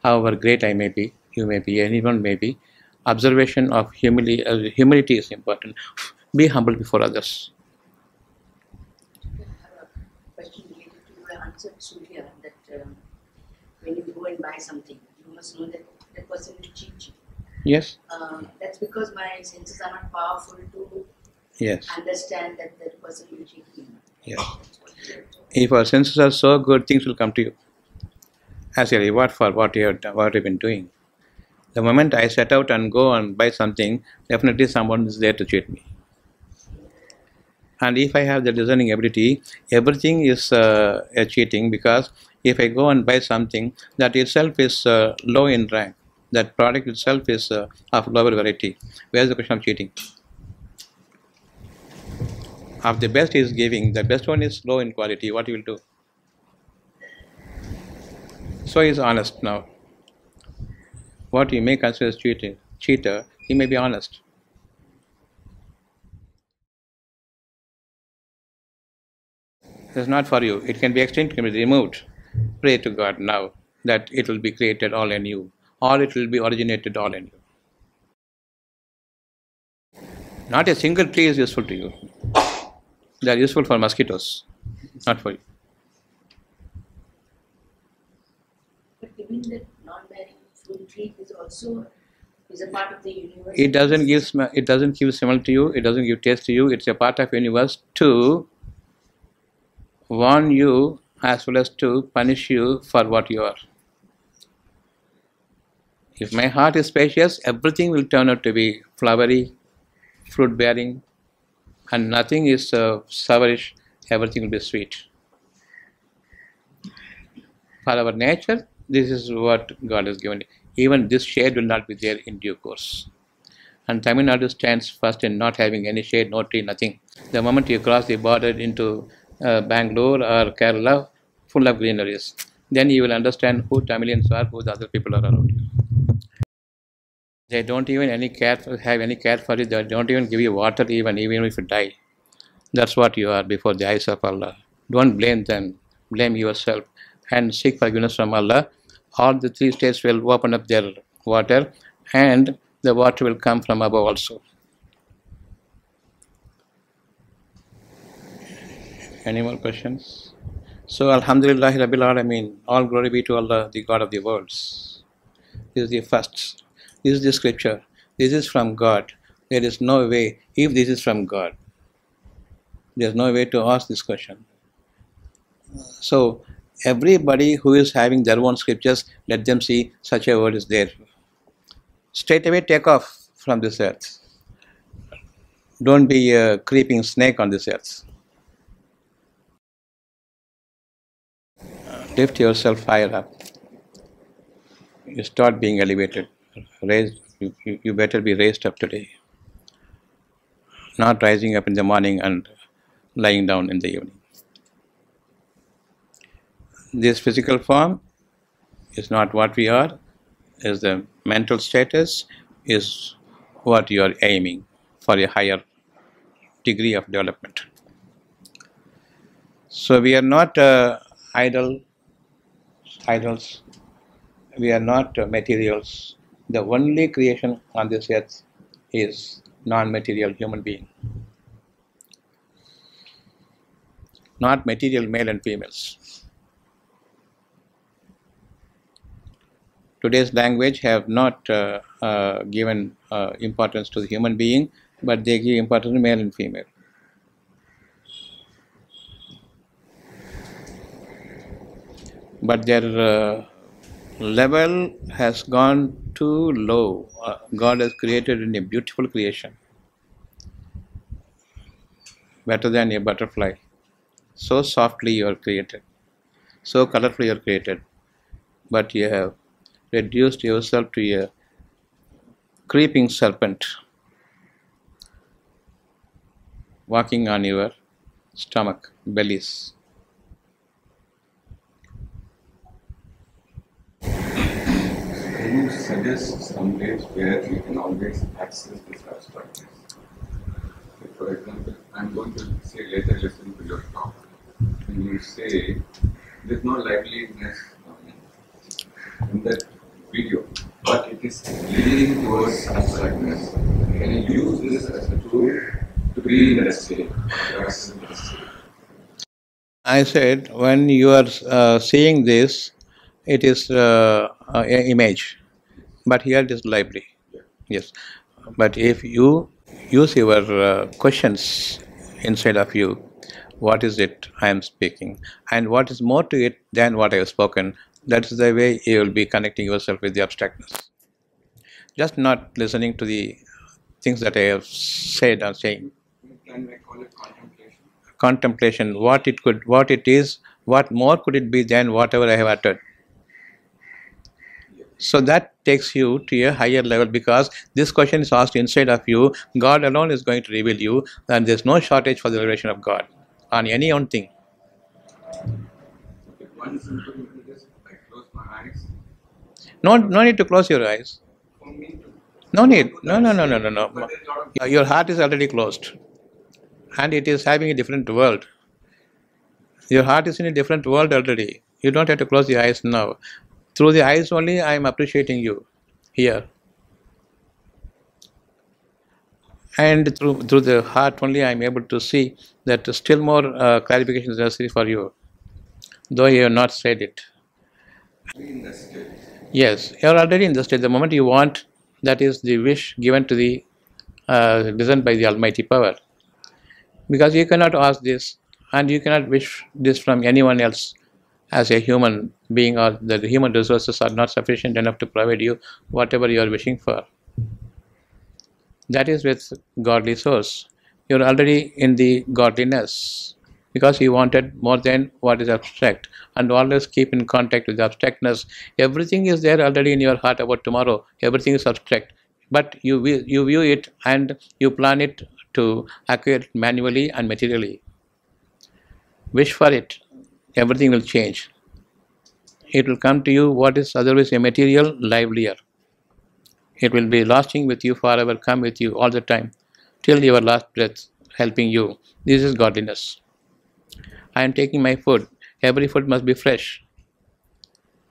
Speaker 1: However great I may be, you may be, anyone may be, observation of humility, uh, humility is important. Be humble before others.
Speaker 4: I have a question related answer, Surya, that um, when you go and buy something, you must know that that person will cheat you.
Speaker 1: Yes?
Speaker 4: Um, that's because my senses are not powerful to
Speaker 1: Yes.
Speaker 4: understand that that person will cheat me.
Speaker 1: Yes. If our senses are so good, things will come to you as a reward for what you have done, what you've been doing. The moment I set out and go and buy something, definitely someone is there to cheat me. And if I have the discerning ability, everything is uh, a cheating because if I go and buy something, that itself is uh, low in rank. That product itself is uh, of lower variety. Where is the question of cheating? Of the best is giving, the best one is low in quality. What you will do? So he is honest now. What you may consider as cheating, cheater, he may be honest. It is not for you. It can be extinct, it can be removed. Pray to God now that it will be created all in you, or it will be originated all in you. Not a single tree is useful to you. They are useful for mosquitoes, not for you.
Speaker 4: But given that non-bearing fruit tree is also is a part of the universe.
Speaker 1: It doesn't give it doesn't give smell to you. It doesn't give taste to you. It's a part of universe to warn you as well as to punish you for what you are. If my heart is spacious, everything will turn out to be flowery, fruit bearing, and nothing is uh, sourish. Everything will be sweet. For our nature, this is what God has given. Even this shade will not be there in due course. And Tamil Nadu stands first in not having any shade, no tree, nothing. The moment you cross the border into uh, Bangalore or Kerala, full of greeneries, then you will understand who Tamilians are, who the other people are around you. They don't even any care for, have any care for you. They don't even give you water, even even if you die. That's what you are before the eyes of Allah. Don't blame them. Blame yourself and seek forgiveness from Allah. All the three states will open up their water, and the water will come from above also. Any more questions? So, Alhamdulillah, Rabbil Alameen, all glory be to Allah, the God of the worlds. This is the first. This is the scripture. This is from God. There is no way, if this is from God, there is no way to ask this question. So, everybody who is having their own scriptures, let them see such a word is there. Straight away take off from this earth. Don't be a creeping snake on this earth. Lift yourself higher up. You start being elevated. Raised, you, you you better be raised up today. Not rising up in the morning and lying down in the evening. This physical form is not what we are, is the mental status, is what you are aiming for a higher degree of development. So we are not uh, idle idols, we are not uh, materials. The only creation on this earth is non-material human being, not material male and females. today's language have not uh, uh, given uh, importance to the human being, but they give importance to male and female. But their uh, level has gone too low. Uh, God has created in a beautiful creation, better than a butterfly. So softly you are created, so colorfully you are created, but you have reduced yourself to a creeping serpent walking on your stomach, bellies.
Speaker 2: Can you suggest some ways where we can always access this abstractness? Like for example, I'm going to say later listen to your talk. When you say there's no liveliness in that video, but it is leading towards abstractness. Can you use this as a tool to be that state?
Speaker 1: I said when you are uh, seeing this, it is uh, an image, but here it is lively. Yes, but if you use your uh, questions inside of you, what is it I am speaking, and what is more to it than what I have spoken, that is the way you will be connecting yourself with the abstractness. Just not listening to the things that I have said or saying.
Speaker 2: Can I call it contemplation?
Speaker 1: Contemplation, what it could, what it is, what more could it be than whatever I have uttered. So that takes you to a higher level because this question is asked inside of you. God alone is going to reveal you, and there's no shortage for the revelation of God on any one thing.
Speaker 2: One simple method is I close my eyes.
Speaker 1: No, no need to close your eyes.
Speaker 2: For me to
Speaker 1: No need. No, no, no, no, no, no.
Speaker 2: But there's a lot of
Speaker 1: Your- Your heart is already closed, and it is having a different world. Your heart is in a different world already. You don't have to close the eyes now. Through the eyes only, I am appreciating you here. And through through the heart only, I am able to see that still more uh, clarification is necessary for you, though you have not said it. Yes, you are already in the state. The moment you want, that is the wish given to the uh, designed by the Almighty Power. Because you cannot ask this, and you cannot wish this from anyone else as a human being, or the human resources are not sufficient enough to provide you whatever you are wishing for. That is with godly source. You are already in the godliness because you wanted more than what is abstract and always keep in contact with the abstractness. Everything is there already in your heart about tomorrow. Everything is abstract, but you you view it and you plan it to acquire it manually and materially. Wish for it. Everything will change. It will come to you what is otherwise a material livelier. It will be lasting with you forever, come with you all the time, till your last breath, helping you. This is godliness. I am taking my food. Every food must be fresh.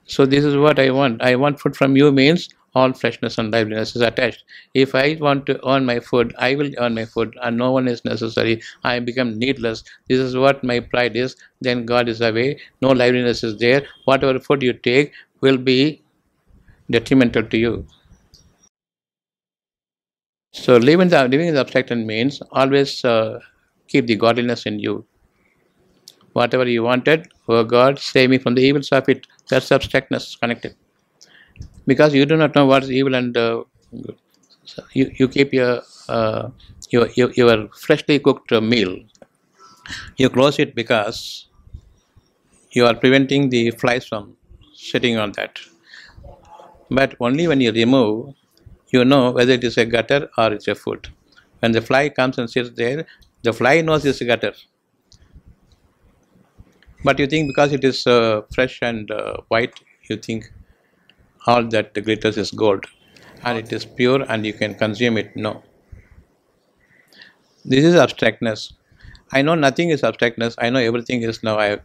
Speaker 1: So this is what I want. I want food from you means all freshness and liveliness is attached. If I want to earn my food, I will earn my food, and no one is necessary. I become needless. This is what my pride is. Then God is away. No liveliness is there. Whatever food you take will be detrimental to you. So living the living in the abstraction means always uh, keep the godliness in you. Whatever you wanted, oh God, save me from the evils of it. That's abstractness connected. Because you do not know what is evil and uh, good. So you, you keep your, uh, your, your your freshly cooked uh, meal. You close it because you are preventing the flies from sitting on that. But only when you remove, you know whether it is a gutter or it's a food. When the fly comes and sits there, the fly knows it's a gutter. But you think because it is uh, fresh and uh, white, you think all that glitters is gold and it is pure and you can consume it. No. This is abstractness. I know nothing is abstractness. I know everything is now I have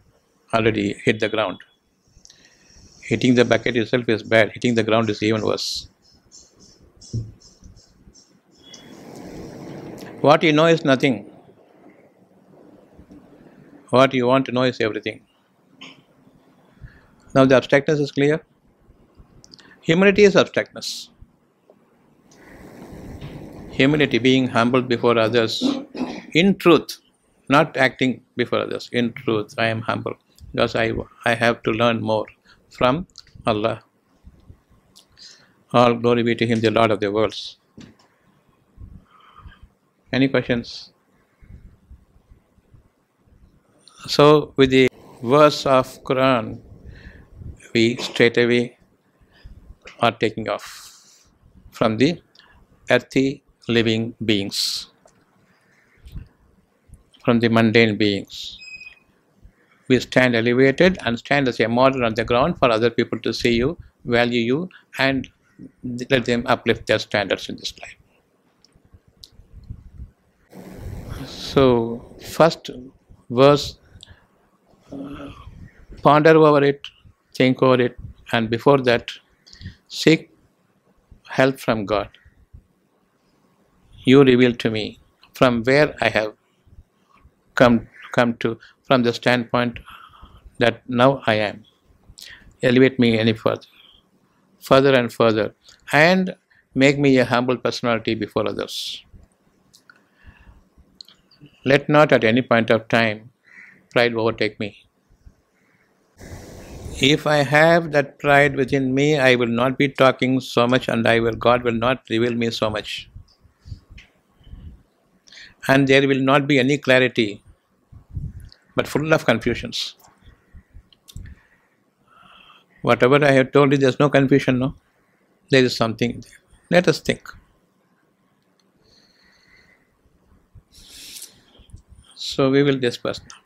Speaker 1: already hit the ground. Hitting the bucket itself is bad. Hitting the ground is even worse. What you know is nothing. What you want to know is everything. Now the abstractness is clear. Humility is abstractness. Humility, being humble before others, in truth, not acting before others. In truth, I am humble because I, I have to learn more from Allah. All glory be to Him, the Lord of the worlds. Any questions? So, with the verse of Quran, we straight away are taking off from the earthy living beings, from the mundane beings. We stand elevated and stand as a model on the ground for other people to see you, value you, and let them uplift their standards in this life. So, first verse, uh, ponder over it, think over it, and before that, seek help from God. You reveal to me from where I have come come to from the standpoint that now I am. Elevate me any further, further and further, and make me a humble personality before others. Let not at any point of time pride overtake me. If I have that pride within me, I will not be talking so much and I will God will not reveal me so much. And there will not be any clarity, but full of confusions. Whatever I have told you, there's no confusion, no? There is something there. Let us think. So we will disperse now.